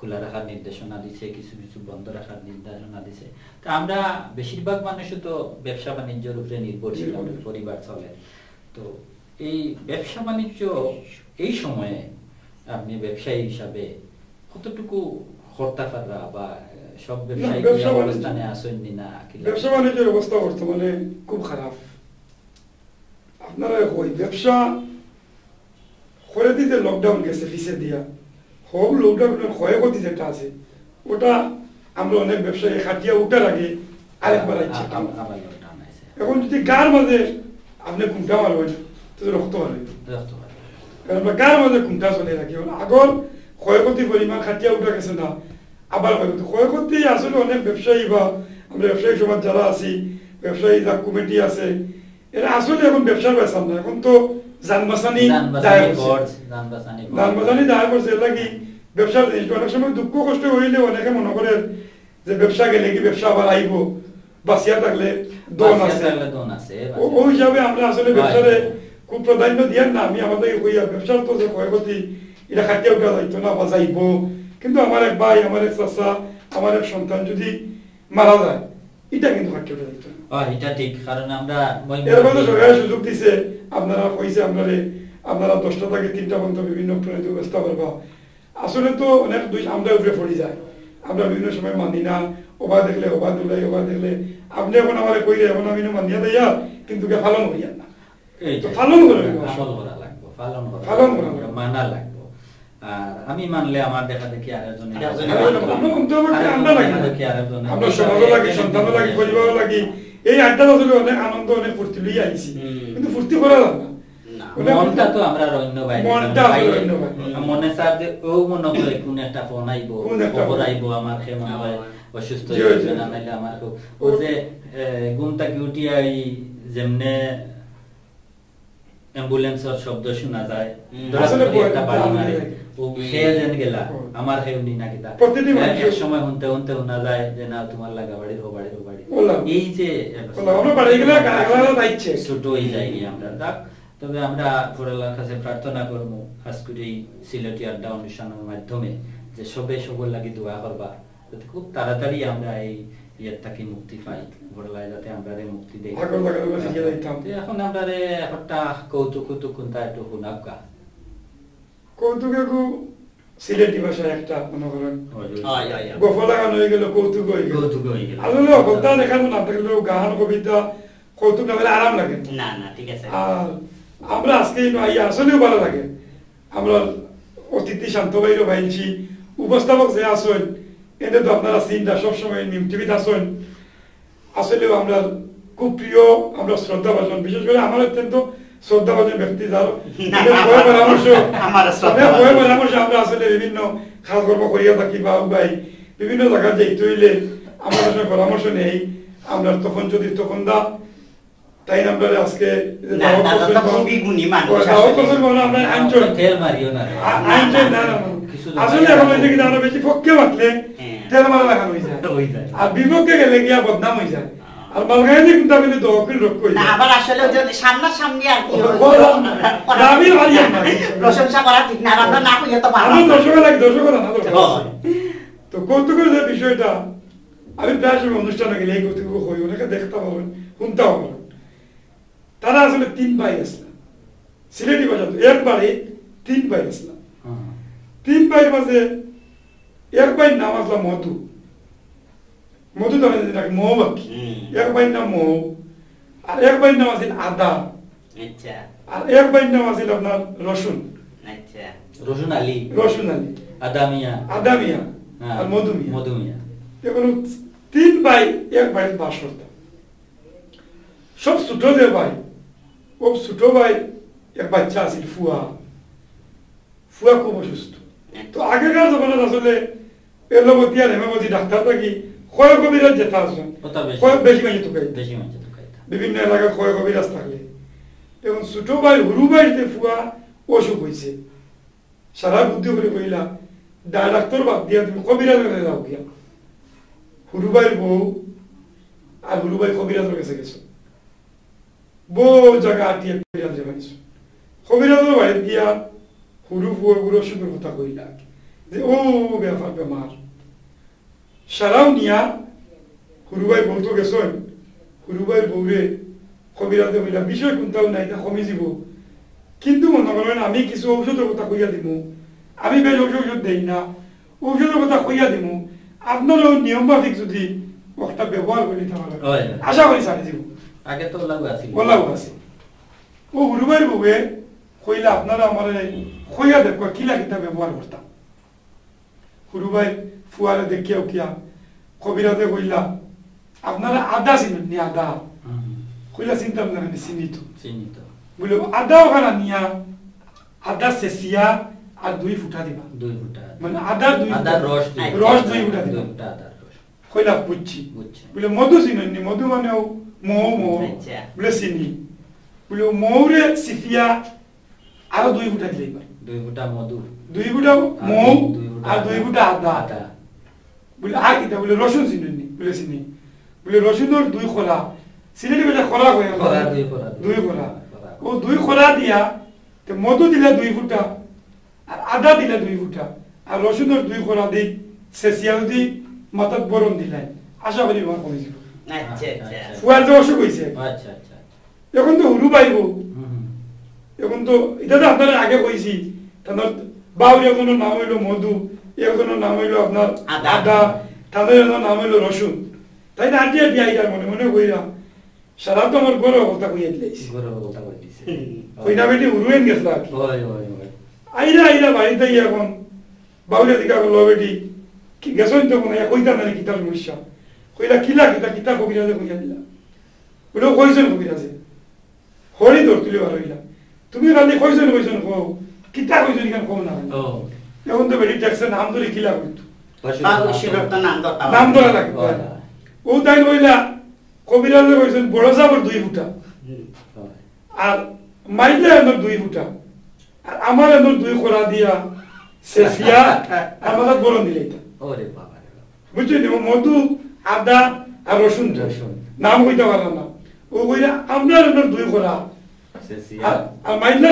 খোলা রাখার নির্দেশনা দিছে কিছু কিছু বন্ধ রাখার নির্দেশনা দিছে। তা আমরা বেশিরভাগ মানুষই তো ব্যবসা বাণিজ্যের উপরে নির্ভরশীল আমাদের পরিবার চলে। তো এই ব্যবসা বাণিজ্য এই সময়ে আপনি ব্যবসায়ী হিসাবে কতটুকু হর্তা পাররা বা সব ব্যবসায়ী ব্যবসা অবস্থানে আসেন না ব্যবসা বাণিজ্যের অবস্থা বর্তমানে খুব খারাপ। আপনারা কই ব্যবসা করে দিতে লকডাউন গেছে ফিসে দিয়া। হোক লকডাউনের ক্ষয়ক্ষতি যেটা আছে ওটা আমরা অনেক ব্যবসায়ী খাটিয়া উঠার আগে আরেকবার আইছে। এখন যদি গার মাঝে আপনি কুমটা মারবেন তো রক্ত মারবেন কারণ গার মাঝে কুমটা চলে রাখি আগর ক্ষয়ক্ষতি পরিমাণ খাটিয়া উঠা গেছে না আবার ক্ষয়ক্ষতি ক্ষয়ক্ষতি আসলে অনেক ব্যবসায়ী বা আমরা ব্যবসায়ী সমাজ যারা আছি ব্যবসায়ী যা কমিটি আছে এরা আসলে এখন ব্যবসার বেসান না এখন তো জানবাসানি যান বাঁচানি boards, যান বাঁচানি boards। জানবাসানি দায় করছে এর লাগি ব্যবসার জিনিসটা অনেক সময় দুঃখ কষ্ট হইলে অনেকে মনে করে যে ব্যবসা গেলে কি ব্যবসা আবার আইব? বাসিয়া থাকলে দন আছে। থাকলে দোন আছে, ও- হিসাবে আমরা আসলে ব্যবসারে খুব প্রাধান্য দিয়ার না। আমি আমাদের কইয়া ব্যবসার তো যে ক্ষয়ক্ষতি এটা খাটিয়ে উঠা যাইতো না বা যাইব। কিন্তু আমার এক ভাই আমার এক চাচা আমার এক সন্তান যদি মারা যায় এটা কিন্তু খাটিয়ে উঠা যাইতো না। এটা ঠিক কারণ আমরা সুযোগ দিছে আপনারা কইছে আপনারে আপনারা দশটা থেকে তিনটা পর্যন্ত বিভিন্ন প্রণীত ব্যবস্থা করবা আসলে তো অনেক দুই আমরা উপরে পড়ি যায় আমরা বিভিন্ন সময় মানি না ওবা দেখলে ওবা দুলাই ওবা দেখলে আপনি এখন আমার কইলে এখন আমি মানিয়া দেয়া কিন্তু কে ফালন করিয়া না এই তো যে, পালন করা। আমল করা লাগবে, পালন করা পালন করা মানা লাগবে। আর আমি মানলে আমার দেখা দেখি আরেকজনে আমরা সমাজও লাগি সন্তানও লাগি পরিবারও লাগি এই আড্ডা আসলে অনেক আনন্দ অনেক ফুর্তি লইয়া আইছি কিন্তু ফুর্তি করা যাবে না না। মনটা তো আমরা অন্য বাইরে মনটা অন্য মনে চার যে ও মনে করে কোন একটা ফোন আইবো খবর ফোন। আমার সে মনে হয় অসুস্থ জি, হয়ে জি। যাবে না নাইলে আমার ও যে গুমটা কিউটিয়া এই যেমনে অ্যাম্বুলেন্সের শব্দ শোনা যায় একটা বাড়ি মারে ও। যেন গেলা। আমার নি এক- সময় শুনতে শুনতে শোনা যায় যে না তোমার লাগা বাড়ির ও বাড়ির ওলা। এই যে। ছোট হয়ে যায় আমরা। দেখ তবে আমরা ফোরাল্লার কাছে প্রার্থনা করব আজকের এই সিলেটি আড্ডা অনুষ্ঠানের মাধ্যমে যে সবে সবর লাগি দোয়া করবা যাতে খুব তাড়াতাড়ি আমরা এই ইয়ের থাকি মুক্তি পাই ফোরাল্লায় যাতে আমরা রে মুক্তি দেই। এখন আমরা রে একটা কৌতুক কৌতুক কোনটা একটু হুনাবকা কৌতুক সিলেটি ভাষায় একটা মনে করেন। হয়, হয়, হয়। লাগানো হয়ে গেল। কৌতুক হয়ে গেল। আসলে অকলতা দেখানো না থাকলেও গান কবিতা কৌতুক না হলে আরাম লাগে। না না ঠিক আছে। আর আমরা আজকে এই আসলেও ভালো লাগে। আমরা অতিথি শান্ত ভাইরও ভাইছি উপস্থাপক যে আসেন এতে তো আপনারা সিনটা সবসময় নিম টিভিতে আসেন আসলেও আমরা খুব প্রিয় আমরা শ্রদ্ধা ভাষণ বিশেষ করে আমার অত্যন্ত ব্যক্তি যার পরামর্শ। পরামর্শ আমরা আসলে বিভিন্ন করিয়া থাকি বা বিভিন্ন জায়গায় যাইতে হইলে আমার সঙ্গে পরামর্শ নেই। আমরা তখন যদি তখন দা তাই আমরা আজকে না, দাদা তো খুবই গুণী মানুষ দাওয়াত আসলে। আসলে এখন হয়েছে কি আমরা বেশি পক্ষে মাতলে হ্যাঁ। তেল মারা লাগানো হয়ে যায়। আর বিপক্ষে গেলে গিয়া বদনাম হয়ে যায়। আর মালগাঁয়ে কিন্তু আমি দক্ষিণ রক্ষ না। আবার আসলে সামনাসামনি আর কি আমি ভারি প্রশংসা করা ঠিক না আমরা না হইয়া তো পারলাম আমার দর্শক লাগে দর্শক না তো কৌতুকের যে বিষয়টা আমি প্রায় সময় অনুষ্ঠানে গেলে এই কৌতুক হই অনেকে দেখতে পাবেন শুনতে পাবেন তারা আসলে তিন ভাই আসলাম সিলেটি ভাষা একবারে তিন ভাই আসলাম তিন ভাইয়ের মাঝে এক ভাইয়ের নাম আসলাম মধু। মধু আমি জানি মৌমাখি। এক ভাইয়ের নাম মৌ আর এক ভাইয়ের নাম আছিল আদা আর এক ভাইয়ের নাম আছিল আপনার রসুন রসুন আলী রসুন আলী আদামিয়া আদা মিয়া হ্যাঁ, আর মধু মিয়া মধুমিয়া এখন তিন ভাই এক ভাইয়ের বাস করতাম সব ছোট যে ভাই ও ছোট ভাই এক বাচ্চা আছিল ফুয়া ফুয়া খুব অসুস্থ তো আগেকার জমানাত আসলে এলোপতি আর হেমাপতি ডাক্তার থাকি ক্ষয় কবিরাজ যেটা বেশি। ক্ষয় বেশি মাঝে তো বিভিন্ন এলাকায় ক্ষয় কবিরাজ থাকলে এখন ছোট ভাই হুরু যে ফুয়া অসুখ হয়েছে সারা বুদ্ধি করে কইলা ডা ডাক্তার বাদ দিয়া তুমি কবিরাজের কাছে যাও গিয়া। হুরু ভাইয়ের বউ আর হুরু ভাই কবিরাজের কাছে গেছো। বহু জায়গা আটিয়ে কবিরাজ বানিয়েছো কবিরাজের বাড়িতে গিয়া হুরু ফুয়াগুলো সুন্দর কথা কইলা। যে ও ব্যাপার বেমার সারাও নিয়া হুরুবাই বলতো গেছেন হুরুবাই বৌরে কবিরাজে কইলা বিষয় কোনটাও নাই তা কমি যাব। কিন্তু মনে করেন আমি কিছু ঔষধের কথা কইয়া দিব আমি বেশ ঔষধ ঔষধ দেই না। ঔষধের কথা কইয়া দিব আপনারও নিয়ম মাফিক যদি একটা ব্যবহার করে হয়। আশা করি সারি দিব আগে তো লাগু আছিল। বলাও আছে ও হুরুবাই বউয়ে কইলা আপনারা আমার কইয়া দেখো কিলা কিতা ব্যবহার করতাম হুরুবাই ফুয়ারে দেখিয়া উকিয়া কবিরাজে কইলা আপনারা আদা চিনেন নি আদা? কইলা চিন্তা আপনারা চিনি তো চিনি তো বলে আদা ওখানে নিয়া আদা সেসিয়া আর দুই ফুটা দিবা। দুই ফুটা। মানে আদার দুই আদার রস রস দুই ফুটা দিবা। ফুটা আদার রস। কইলা বুঝছি। বুঝছি। বলে মধু চিনেন নি মধু মানেও মৌ মৌ। আচ্ছা। বলে চিনি। বলে মৌরে সিফিয়া আরও দুই ফুটা দিলে দুই ফুটা মধু। দুই ফুটা মৌ আর দুই ফুটা আদা। আদা। বলে আর কিটা বলে রসুন চিনেন নি বলে চিনি। বলে রসুনের দুই খোলা। সিলেটি বলে খোলা কয় দুই খোলা। ও দুই খোলা দিয়া তে মধু দিলে দুই ফুটা আর আদা দিলে দুই ফুটা আর রসুনের দুই খোলা দি সেসিয়া দি মাথাত বরণ দিলেন আশা করি আমার কমে যাব আচ্ছা। আচ্ছা ফুয়ার যে অসুখ হয়েছে আচ্ছা আচ্ছা। এখন তো হুরু পাইব। এখন তো এটা তো আপনারা আগে কইছি তাদের বাউরি একজনের নাম হইল মধু। একজনের নাম হইল আপনার আদা। তাদের নাম হইল রসুন। তাই না? আটিয়া দিয়া আইটার মনে মনে কইরা সারা তো আমার বড় কথা কইয়া দিলাইছি। গরু কথা কই দিছে। কইনা বেটি গেছিল ওই আইরা আইরা বাড়িতে এখন বাউরিয়া দিকা বেটি কি তো মনে কইতা না কিতার সমস্যা কইলা কিলা কিতা কিতা কবিরাজে কইয়া দিলা। বলে কইছেন কবিরাজে হরি ধর তুলি বার হইলা। তুমি রানি কইছেন কইছেন কও। কিতা কইছেন কেন কও না? ও। এখন তো বেটি ট্যাক্সের নাম ধরে কিলা কইতো বাবুশিরর তো নাম দরকার নাম ধরা লাগে। ও তাই কইলা কবিরাজে কইছেন বড় সাবর দুই ফুটা। হুম। আর মাইলে এনর দুই ফুটা। আর আমার এনর দুই খোরা দিয়া সেসিয়া আমাদের বরণ দিলে এটা। ওরে বাবা রে বাবা। বুঝছেন? ও মধু আদা আর রসুন। নাম কইতে পারলাম না। ও কইরা আপনার এনর দুই শেষিয়া। আর মাইলে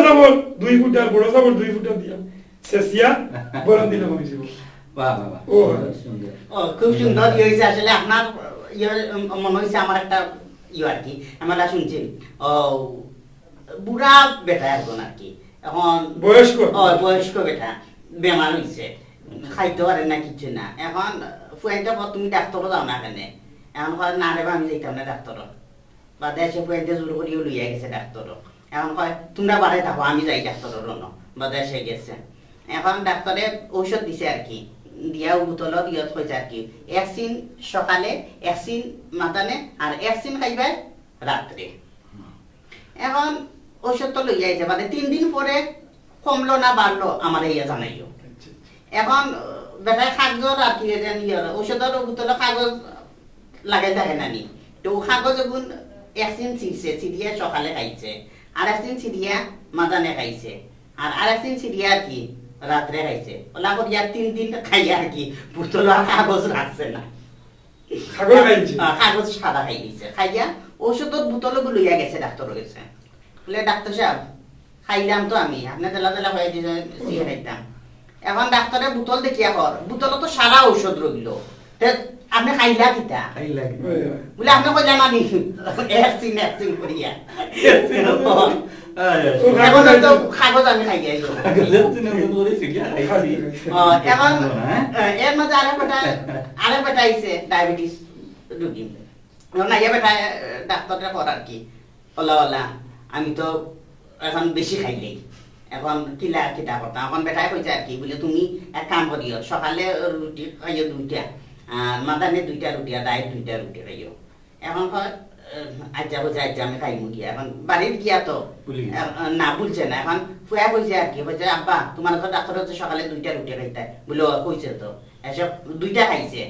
দুই ফুটা আর বড় দুই ফুটা দিয়া। সেসিয়া বরণ দিলে আমি যাব বাহ, বাহ, বাহ। ও। সুন্দর, সুন্দর। ও খুব সুন্দর ইয়ে হয়েছে আসলে আপনার ইয়ে মনে হয়েছে আমার একটা ইয়ে আর কি আমরা শুনছি ও বুড়া বেটা একজন আর কি এখন বয়স্ক? ও বয়স্ক বেটা বেমার হয়েছে খাইতে পারে না কিছু না এখন ফুয়াইতে কয়, তুমি ডাক্তারও যাও না কেন এখন কয় না রে আমি যাইতাম না ডাক্তারও বা দেশে ফুয়াইতে জোর করিও লইয়া গেছে ডাক্তারও এখন কয় তোমরা বাড়াই থাকো আমি যাই ডাক্তারের জন্য বা দেশে গেছে এখন ডাক্তারে ঔষধ দিছে আর কি। দিয়া বোতল দিয়ে থইছে আর কি। একদিন সকালে একদিন মাতানে আর একদিন খাইবে রাত্রে এখন ঔষধ তো লইয়া আইছে মানে তিন দিন পরে কমলো না বাড়লো আমার ইয়া জানাইও। এখন বেটায় কাগজর আর কি ঔষধের বোতলে কাগজ লাগাই থাকে নানি তো কাগজ এগুন একদিন ছিঁড়ছে ছিঁড়িয়া সকালে খাইছে। আর একদিন ছিঁড়িয়া মাদানে খাইছে। আর আর একদিন ছিঁড়িয়া আর কি। রাত্রে খাইছে। ওলা করিয়া তিন দিন খাইয়া আর কি বোতল আর কাগজ রাখছে না। কাগজ সাদা খাই গেছে খাইয়া ঔষধের বোতল লইয়া গেছে ডাক্তার গেছে। বলে ডাক্তার সাহেব খাইলাম তো আমি। আপনার তেলা তেলা হয়ে দিয়ে খাইতাম। এখন ডাক্তারের বোতল দেখিয়া কর বোতল তো সারা ঔষধ রইল আপনি খাইলা কিতা খাই লাগে। ওই, ওই। বলে আপনি কই জানা নি একদিন একদিন করিয়া এখন তো কাগজ আমি খাই এখন? এর মধ্যে আরেক বেটা আরেক বেটা আইছে ডায়াবেটিস রুগী এখন আইয়া বেটা ডাক্তারটা কর কি ওলা ওলা আমি তো এখন বেশি খাইলেই এখন কিলা কিতা করতাম এখন বেটাই কইছে আর কি বলে তুমি এক কাম করিও সকালে রুটি খাইও দুইটা আর মাদানে দুইটা রুটি আর ডাইট দুইটা রুটি খাইও। এখন আজ্জা বলছে আজ্জা আমি খাইমু গিয়া এখন বাড়ির গিয়া তো না বলছে না। এখন ফুয়া কইছে আর কি বলছে আব্বা তোমার তো ডাক্তার হচ্ছে সকালে দুইটা রুটি খাইতে। বলে "ও, কইছে তো। এসব দুইটা খাইছে।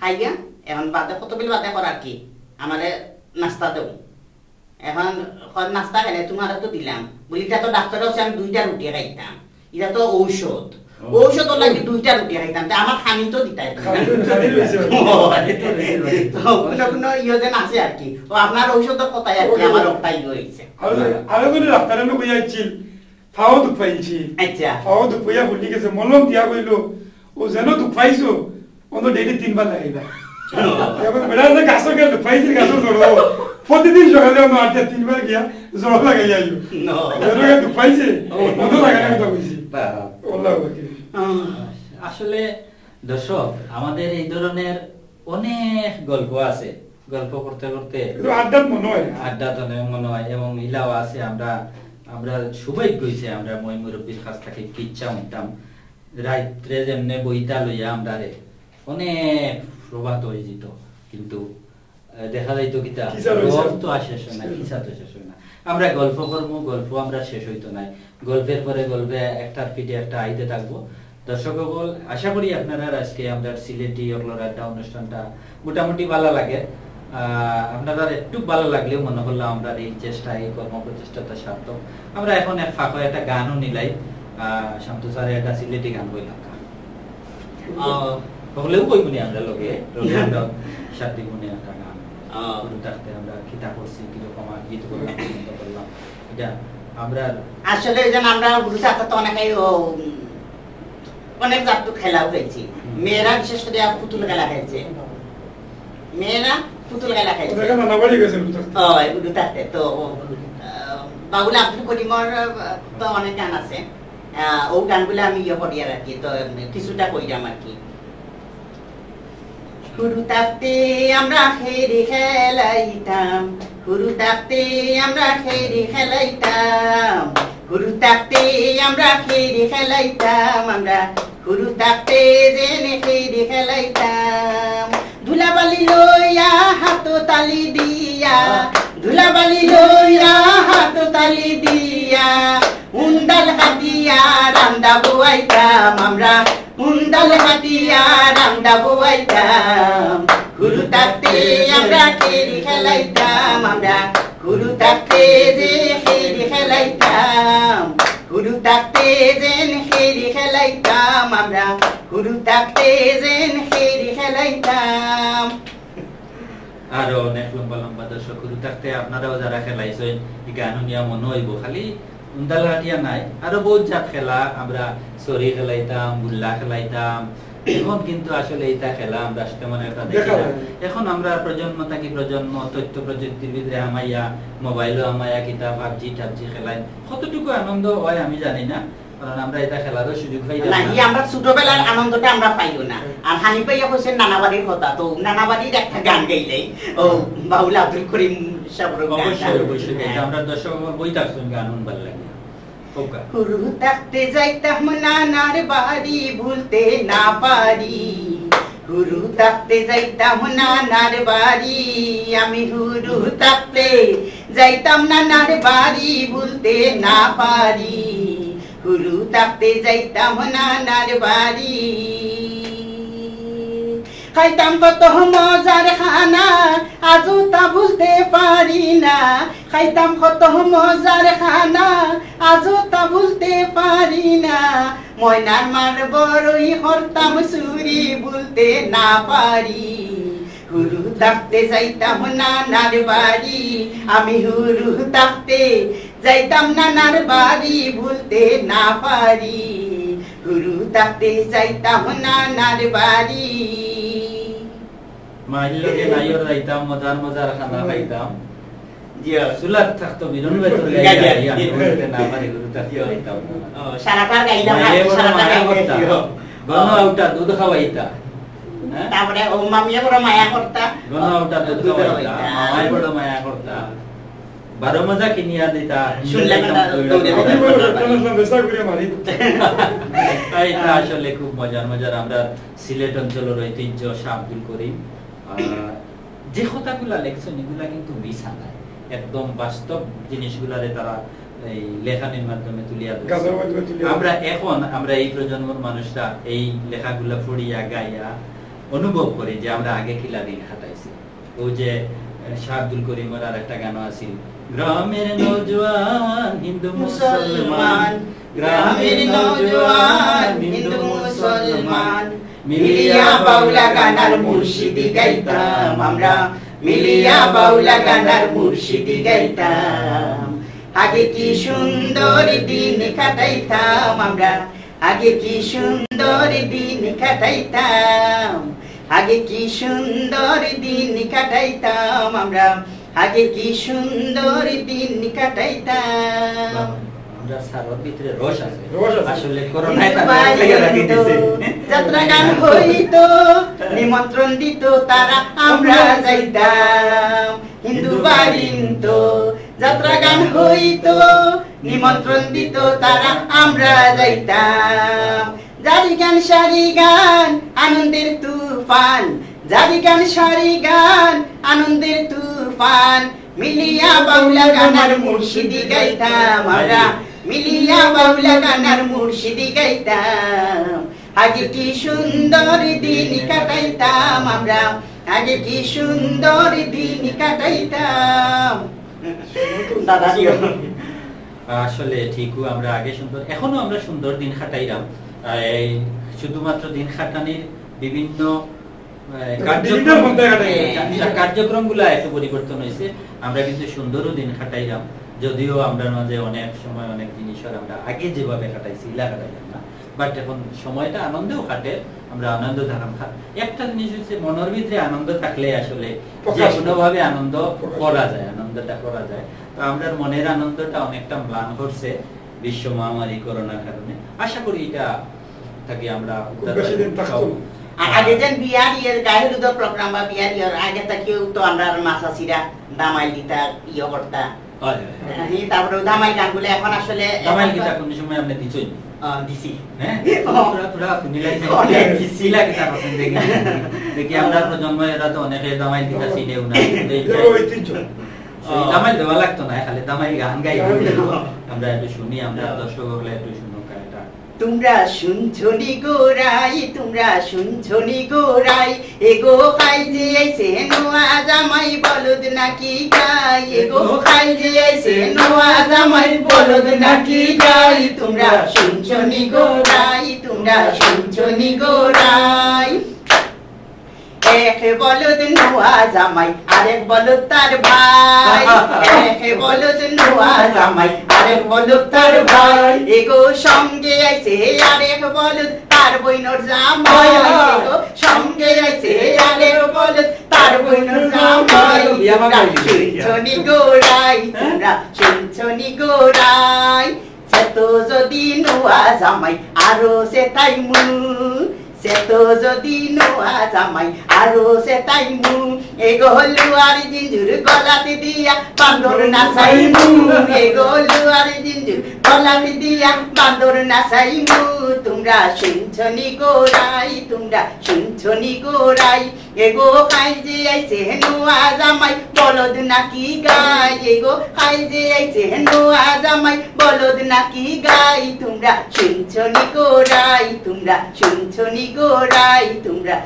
খাইয়া এখন বাদে কত বিল বাদে করার কি? আমারে নাস্তা দেব এখন নাস্তা খাইলে তোমার তো দিলাম। বলি এটা তো ডাক্তার হচ্ছে আমি দুইটা রুটি খাইতাম। এটা তো ঔষধ। ঔষধ লাগে দুইটা রুটি খাইতাম। আমার খানি তো দিতাই খানি তো- খানি রয়েছে। কোনো কোনো ইয়ে যেন আছে আর কি। ও আপনার ঔষধের কথাই আর কি আমার ওটাই হয়েছে আৰু আৰু যদি ডাক্তারে নো ফাও দুখ আচ্ছা। ফাও দুখ পাইয়া গেছে। মলম দিয়া কইলো ও যেন দুখ পাইছো অন্য ডেইলি তিনবার লাগাইবা। প্রতিদিন সকালে আটটা তিনবার গিয়া জ্বর লাগাই যাইও No. যেন দুখ পাইছে অন্য লাগাই কথা কইছি। আসলে দর্শক আমাদের এই ধরনের অনেক গল্প আছে। গল্প করতে করতে মনে হয় আড্ডা তো মনে হয় এবং ইলাও আছে। আমরা আমরা সৌভাগ্য হয়েছে আমরা মই মুরব্বীর কাছ থেকে কিচ্ছা উঠতাম রাত্রে যেমনে বইটা লইয়া আমরা রে অনেক প্রভাত হয়ে যেত। কিন্তু দেখা যাইতো কিতা? রোগ তো আর শেষ হয় না কিসা তো শেষ হয় না। আমরা গল্প করব গল্প আমরা শেষ হইতো নাই। গল্পের পরে গল্পে একটার পিঠে একটা আইতে থাকব। দর্শক বল আশা করি আপনারা আজকে আমরা সিলেটি অগলোর আড্ডা অনুষ্ঠানটা মোটামুটি ভালো লাগে। আপনারা একটু ভালো লাগলেও মনে হলো আমরা এই চেষ্টা এই কর্ম প্রচেষ্টাটা সার্থক। আমরা এখন এক ফাঁকা একটা গানও নিলাই। শান্তু স্যারের একটা সিলেটি গান বইলাম। আহ, হলেও কইবনি আমরা লগে লগে সাতটি গুণে একটা গান। আহ। আমরা খিতা করছি কীরকম আর গীত করলাম পছন্দ করলাম। এটা আমরা আসলে আমরা গুরুটা তো অনেকেই অনেক জাত খেলাও খেয়েছি মেয়েরা বিশেষ করে পুতুল খেলা খেলছে। মেয়েরা পুতুল খেলা খেলছে। তো বাবুল আব্দুল করিমর তো অনেক গান আছে। ও গানগুলো আমি ইয়ে করি আর কি তো কিছুটা কইরাম আর কি। হুরু থাকতে আমরা খেরি খেলাইতাম হুরু থাকতে আমরা খেরি খেলাইতাম হুরু থাকতে আমরা খেরি খেলাইতাম আমরা হুরু থাকতে জেনে খেরি খেলাইতাম ধুলাবালি লইয়া হাত তালি দিয়া, ধুলাবালি লইয়া হাত তালি দিয়া। উন্দাল হাতিয়া রান্দা বুয়াইতাম আমরা, উন্দাল হাতিয়া রান্দা বুয়াইতাম। গুরু থাকতে আমরা খেলি খেলাইতাম আমরা, গুরু থাকতে যে খেলি খেলাইতাম। গুরু থাকতে যেন হেরি খেলাইতাম আমরা। গুরু থাকতে যেন হেরি খেলাইতাম। আরও অনেক লম্বা লম্বা দর্শক, গুরু থাকতে আপনারাও যারা খেলাইছেন গান নিয়া মনে হইব। খালি উন্দাল হাটিয়া নাই, আরও বহুত জাত খেলা, আমরা সরি খেলাইতাম, গুল্লা খেলাইতাম এখন কিন্তু আসলে এইটা খেলা আমরা তেমন একটা দেখি না। এখন আমরা প্রজন্ম থাকি প্রজন্ম তথ্য প্রযুক্তির ভিতরে আমাইয়া মোবাইলও আমাইয়া পাবজি টাবজি খেলাই। কতটুকু আনন্দ হয় আমি জানি না কারণ আমরা এটা খেলারও সুযোগ পাই না। ই আমরা ছোটবেলার আনন্দটা আমরা পাইও না। আর হানি পাইয়া কইছে নানাবাড়ির কথা তো নানাবাড়ির একটা গান গাইলেই ও বাউল আব্দুল করিম সাবর অবশ্যই অবশ্যই আমরা দর্শক গান ভালো লাগে। হুরু থাকতে যাইতাম নানার বাড়ি, ভুলতে না পারি। হুরু থাকতে যাইতাম নানার বাড়ি, আমি হুরু থাকতে যাইতাম নানার বাড়ি, ভুলতে না পারি। হুরু থাকতে যাইতাম নানার বাড়ি। খাইতাম কত মজার খানা, আজও তা ভুলতে পারি না। খাইতাম কত মজার খানা, আজও তা ভুলতে পারি না। ময়নার মার বড়ই হরতাম চুরি ভুলতে না পারি। হুরু থাকতে যাইতাম নানার বাড়ি, আমি হুরু থাকতে যাইতাম নানার বাড়ি ভুলতে না পারি। হুরু থাকতে যাইতাম নানার বাড়ি। যাইতাম মজার মজার খানা খাইতাম জিও। চুলাত থাকতো বিরন বেতর গাই গাই গাই। গাই আমি বলতে না পারি গুরু থাকতে যাইতাম ও, সারাটার গাইলাম না, মাইলে বড় সারাটার মায়া গাইলাম, গণ আউটা দুধ খাওয়াইতা। তারপরে ও মামিয়া বড় মায়া করতা। গণ আউটা দুধ দুধ খাওয়াইতা। খাওয়াইতা। মামাই বড় মায়া করতা। বারো মজা কিনিয়া দিতা। আসলে খুব মজার মজার। আমরা সিলেট অঞ্চলের ঐতিহ্য শাহ আব্দুল করিম। যে কথাগুলা লেখছেন এগুলা কিন্তু মিশা নাই একদম বাস্তব জিনিসগুলারে তারা এই লেখানির মাধ্যমে তুলিয়া আমরা এখন আমরা এই প্রজন্মের মানুষরা এই লেখাগুলা পড়িয়া গাইয়া অনুভব করি যে আমরা আগে কিলা দিন খাটাইছি। ও যে শাহ আব্দুল করিমের আর একটা আছিল গ্রামের নৌজওয়ান হিন্দু মুসলমান গ্রামের নৌজওয়ান হিন্দু মুসলমান মিলিয়া বাউলা গানার মুর্শিদি গাইতাম আমরা। মিলিয়া বাউলা গানার মুর্শিদি গাইতাম। আগে কি সুন্দর দিন কাটাইতাম আমরা। আগে কি সুন্দর দিন কাটাইতাম। আগে কি সুন্দর দিন কাটাইতাম আমরা। আগে কি সুন্দর দিন কাটাইতাম। আমরা সারোর ভিতরে রস আছে। রস আসলে করোনায়। যাত্রা গান হইতো নিমন্ত্রণ দিত তারা আমরা যাইতাম হিন্দু বাড়িত। যাত্রা গান হইতো নিমন্ত্রণ দিত তারা আমরা যাইতাম। জারি গান সারি গান আনন্দের তুফান। জারি গান সারি গান আনন্দের তুফান। মিলিয়া বাউলা গানার মুর্শিদি গাইতাম আমরা। মিলিয়া বাউলা গানার মুর্শিদি গাইতাম। আগে কি সুন্দর দিন কাটাইতাম আমরা। আগে কি সুন্দর দিন কাটাইতাম। আসলে ঠিকও আমরা আগে সুন্দর এখনও আমরা সুন্দর দিন কাটাইলাম আহ, এই শুধুমাত্র দিন কাটানির বিভিন্ন। কার্যক্রমগুলা এত পরিবর্তন হয়েছে আমরা কিন্তু সুন্দরও দিন কাটাইলাম যদিও আমরা মাঝে অনেক সময় অনেক জিনিসের আমরা আগে যেভাবে কাটাইছি ইলা কাটাইলাম না। বাট এখন সময়টা আনন্দেও কাটে আমরা আনন্দ ধারণ খা একটা জিনিস হচ্ছে মনের ভিতরে আনন্দ থাকলে আসলে যে প্রকাশ কোনো ভাবে আনন্দ করা যায় আনন্দটা করা যায়। তো আমরা মনের আনন্দটা অনেকটা ম্লান করছে বিশ্ব মহামারী করোনার কারণে। আশা করি এটা থাকি আমরা আগে যেন বিয়ার ইয়ের গায়ে হলুদ প্রোগ্রাম বা বিয়ার ইয়ের আগে থেকেও তো আমরা মাসাসিরা দামাই দিতা ইয়ে করতা। তারপরে দামাই গানগুলো এখন আসলে দামাইল গীতা কোন সময় আপনি দিছই। দিছি। হ্যাঁ পুরা পুরা শুনিলাই অনেক শিলা গীতা পছন্দ দেখি। দেখি আমরা প্রজন্ম এরা তো অনেকে দামাইল গীতা চিনেও না এটা ঐতিহ্য। সেই দামাইল দেওয়া লাগতো না খালি দামাইল গান গাই আমরা একটু শুনি আমরা দর্শক হলে একটু শুনুক এটা তোমরা গোরাই তোমরা শুনছনি গোরাই এগো নোয়া জামাই বলদ নাকি খাই আইছে নোয়া জামাই বলদ নাকি গাই তোমরা শুনছনি গোরাই তোমরা শুনছনি গোরাই এক বলদ নোয়া জামাই আরেক বলদ তার ভাই। এক বলদ নোয়া জামাই আরেক বলদ তার ভাই। এগো সঙ্গে আইছে আরেক বলদ তার বইনর জামাই। এগো সঙ্গে আইছে আরেক বলদ তার বইনর জামাই। শুনছনি গোড়াই শুনছনি গোড়াই। সে তো যদি নোয়া জামাই আরও সে তাই মু সে তো যদি নোয়া আরও সে তাই মু। এগো লুয়ার জিঞ্জুর গলাতে দিয়া, বান্দর নাচাই মু। এগো লুয়ার জিঞ্জুর গলাতে দিয়া, বান্দর নাচাই মু। তোমরা শুনছনি গোড়াই তোমরা শুনছনি গোড়াই এগো খাই যে আইছে নোয়া জামাই, বলদ নাকি গাই? এগো খাই যে আইছে নোয়া জামাই, বলদ নাকি গাই? তোমরা শুনছনি গোড়াই তোমরা শুনছনি গোড়াই তোমরা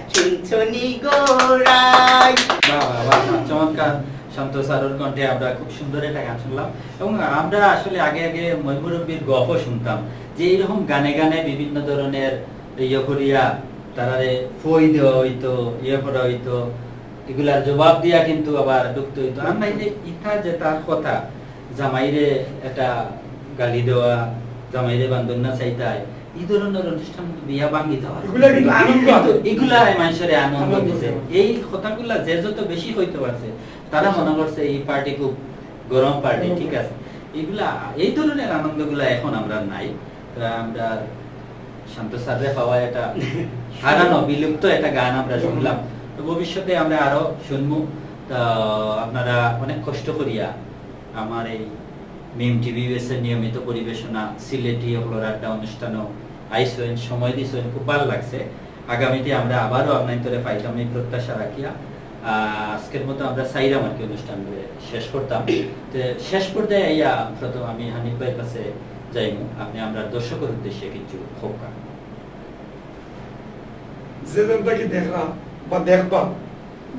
গোড়াই বাহ, বাহ, বাহ, চমৎকার। কণ্ঠে আমরা খুব সুন্দর একটা গান শুনলাম। এবং আমরা আসলে আগে আগে গল্প শুনতাম যে এরকম গানে গানে বিভিন্ন ধরনের ইয়ে করিয়া তারারে ফই দেওয়া হইতো ইয়ে করা হইতো এগুলার জবাব দিয়া কিন্তু আবার ঢুকতে হইতো। আমরা যে ইথা যে তার কথা জামাইরে একটা গালি দেওয়া জামাইরে বান্ধব না চাইতাই এই ধরনের অনুষ্ঠান বিয়া ভাঙ্গি দেওয়া এগুলা কিন্তু আনন্দ এগুলা মানুষের আনন্দ আনন্দ দিছে। এই কথাগুলা যে যত বেশি হইতে পারছে তারা মনে করছে এই পার্টি খুব গরম পার্টি ঠিক আছে। এগুলা এই ধরনের আনন্দগুলা এখন আমরা নাই। আমরা শান্ত সাদে পাওয়া এটা হারানো বিলুপ্ত একটা গান আমরা শুনলাম। তো ভবিষ্যতে আমরা আরও শুনব। আপনারা অনেক কষ্ট করিয়া আমার এই মিম টিভি নিয়মিত পরিবেশনা সিলেটি হলো একটা অনুষ্ঠানও আইসেন সময় দিয়েছেন খুব ভালো লাগছে। আগামীতে আমরা আবারও আপনার তোরে পাইতাম এই প্রত্যাশা রাখিয়া আজকের মতো আমরা সাইরাম আর কি অনুষ্ঠান শেষ করতাম। তো শেষ পর্যায়ে আইয়া প্রথম আমি হানিফ ভাইয়ের কাছে যাইমু। আপনি আমরা দর্শকের উদ্দেশ্যে কিছু খোকা যে জনতাকে দেখরা বা দেখবা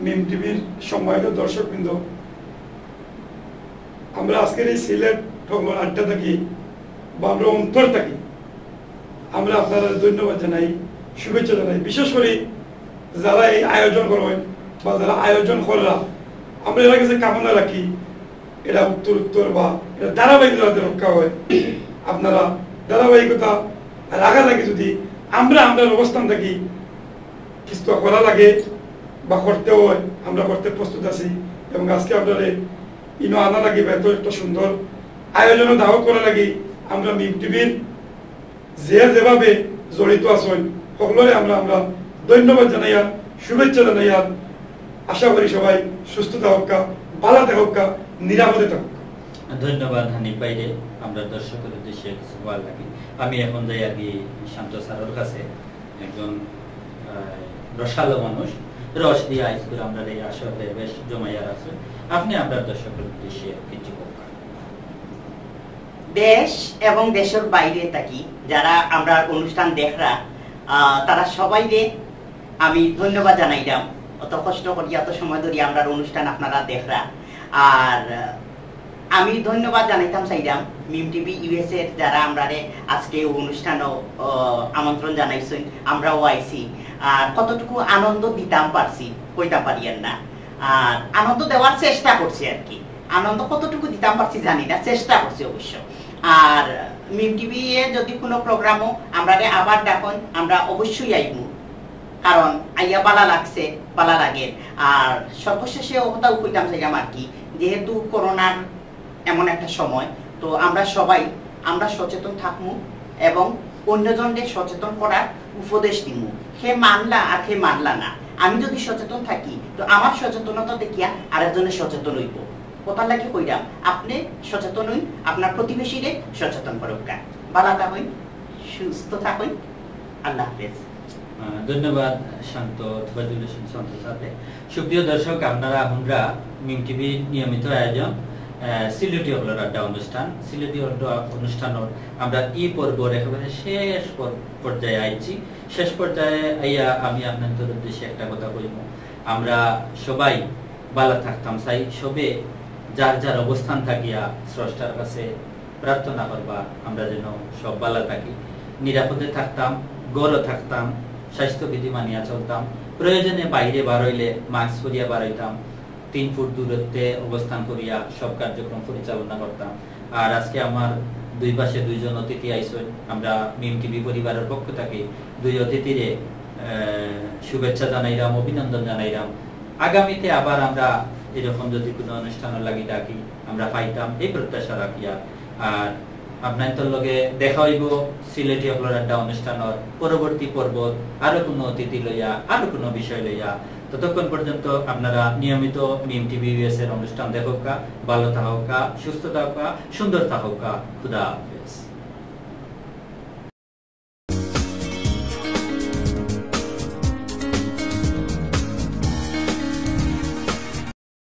মিম টিভির সম্মানিত দর্শকবৃন্দ, আমরা আজকের এই সিলেট ঠগর আড্ডা থাকি বা আমরা অন্তর থাকি আমরা আপনারা ধন্যবাদ জানাই, শুভেচ্ছা জানাই। বিশেষ করে যারা এই আয়োজন করেন বা যারা আয়োজন করা আমরা এর কাছে কামনা রাখি এটা উত্তর উত্তর বা এটা ধারাবাহিকতা যাতে রক্ষা হয়। আপনারা ধারাবাহিকতা রাখা লাগে যদি আমরা আমরা অবস্থান থাকি, কিছু করা লাগে বা করতে হয়, আমরা করতে প্রস্তুত আছি এবং আজকে আপনার ইনো আনা লাগে এত একটা সুন্দর আয়োজন দাওয়াত করা লাগে, আমরা মিম টিভির যে যেভাবে জড়িত আছেন সকলরে আমরা আমরা ধন্যবাদ জানাইয়া, শুভেচ্ছা জানাইয়া আশা করি সবাই সুস্থ থাকা ভালো থাকা নিরাপদে থাকুক। ধন্যবাদ হানি বাইরে আমরা দর্শকের উদ্দেশ্যে কিছু বলার লাগে। আমি এখন যাই আর কি শান্ত স্যারের কাছে, একজন রসালো মানুষ। রস দিয়ে আইস করে আমরা এই আসলে বেশ জমাইয়ার আছে আপনি আমরা দর্শকের উদ্দেশ্যে কিছু দেশ এবং দেশের বাইরে থাকি যারা আমরা অনুষ্ঠান দেখরা তারা সবাইকে আমি ধন্যবাদ জানাইলাম। অত কষ্ট করি এত সময় ধরে আমরা অনুষ্ঠান আপনারা দেখরা। আর আমি ধন্যবাদ জানাইতাম চাইলাম মিম টিভি ইউএস এর যারা আমরা আজকে অনুষ্ঠানও আহ, আমন্ত্রণ জানাইছেন আমরাও আইছি। আর কতটুকু আনন্দ দিতাম পারছি কইতাম পারিয়েন না। আর আনন্দ দেওয়ার চেষ্টা করছি আর কি। আনন্দ কতটুকু দিতাম পারছি জানি না চেষ্টা করছি অবশ্য। আর মিম টিভি এ যদি কোনো প্রোগ্রামও আমরা আবার ডাকন আমরা অবশ্যই আইবো। কারণ আইয়া পালা লাগছে, পালা লাগে। আর সর্বশেষে ওটাও কইতাম চাইলাম আর কি, যেহেতু করোনার এমন একটা সময়, তো আমরা সবাই, আমরা সচেতন থাকব এবং অন্যজনদের সচেতন করার উপদেশ দিব। সে মানলা আর সে মানলা না। আমি যদি সচেতন থাকি, তো আমার সচেতনতা দেখিয়া আরেকজনের সচেতন হইব। কইরাম আপনি সচেতন হইন, আপনার প্রতিবেশীরে সচেতন করুক সুস্থ থাকুন। আল্লাহ হাফেজ। ধন্যবাদ, শান্ত শান্ত সাথে। সুপ্রিয় দর্শক, আপনারা আমরা মিম টিভি নিয়মিত আয়োজন সিলেটি হলের আড্ডা অনুষ্ঠান, সিলেটি আমরা ই পর্বর একেবারে শেষ পর্যায়ে আইছি। শেষ পর্যায়ে আইয়া আমি আপনাদের উদ্দেশ্যে একটা কথা কইব। আমরা সবাই ভালো থাকতাম চাই সবে যার যার অবস্থান থাকিয়া স্রষ্টার কাছে প্রার্থনা করবা আমরা যেন সব ভালো থাকি। নিরাপদে থাকতাম গড়ও থাকতাম, স্বাস্থ্যবিধি মানিয়া চলতাম। প্রয়োজনে বাইরে বার হইলে মাস্ক পরিয়া বার হইতাম। তিন ফুট দূরত্বে অবস্থান করিয়া সব কার্যক্রম পরিচালনা করতাম। আর আজকে আমার দুই পাশে দুইজন অতিথি আইসেন। আমরা মিম টিভি পরিবারের পক্ষ থেকে দুই অতিথিরে শুভেচ্ছা জানাইলাম অভিনন্দন জানাইলাম আগামীতে আবার আমরা এরকম যদি কোনো অনুষ্ঠানের লাগি ডাকি, আমরা পাইতাম। এই প্রত্যাশা রাখিয়া। আর আপনার লগে দেখা হইব সিলেটি হলর একটা অনুষ্ঠানের পরবর্তী পর্ব। আরও কোনো অতিথি লইয়া, আরও কোনো বিষয় লইয়া। ততক্ষণ পর্যন্ত আপনারা নিয়মিত মিম টিভি এর অনুষ্ঠান দেখোকা ভালো থাকা সুস্থ থাকা সুন্দর থাকা খুদা হাফেজ।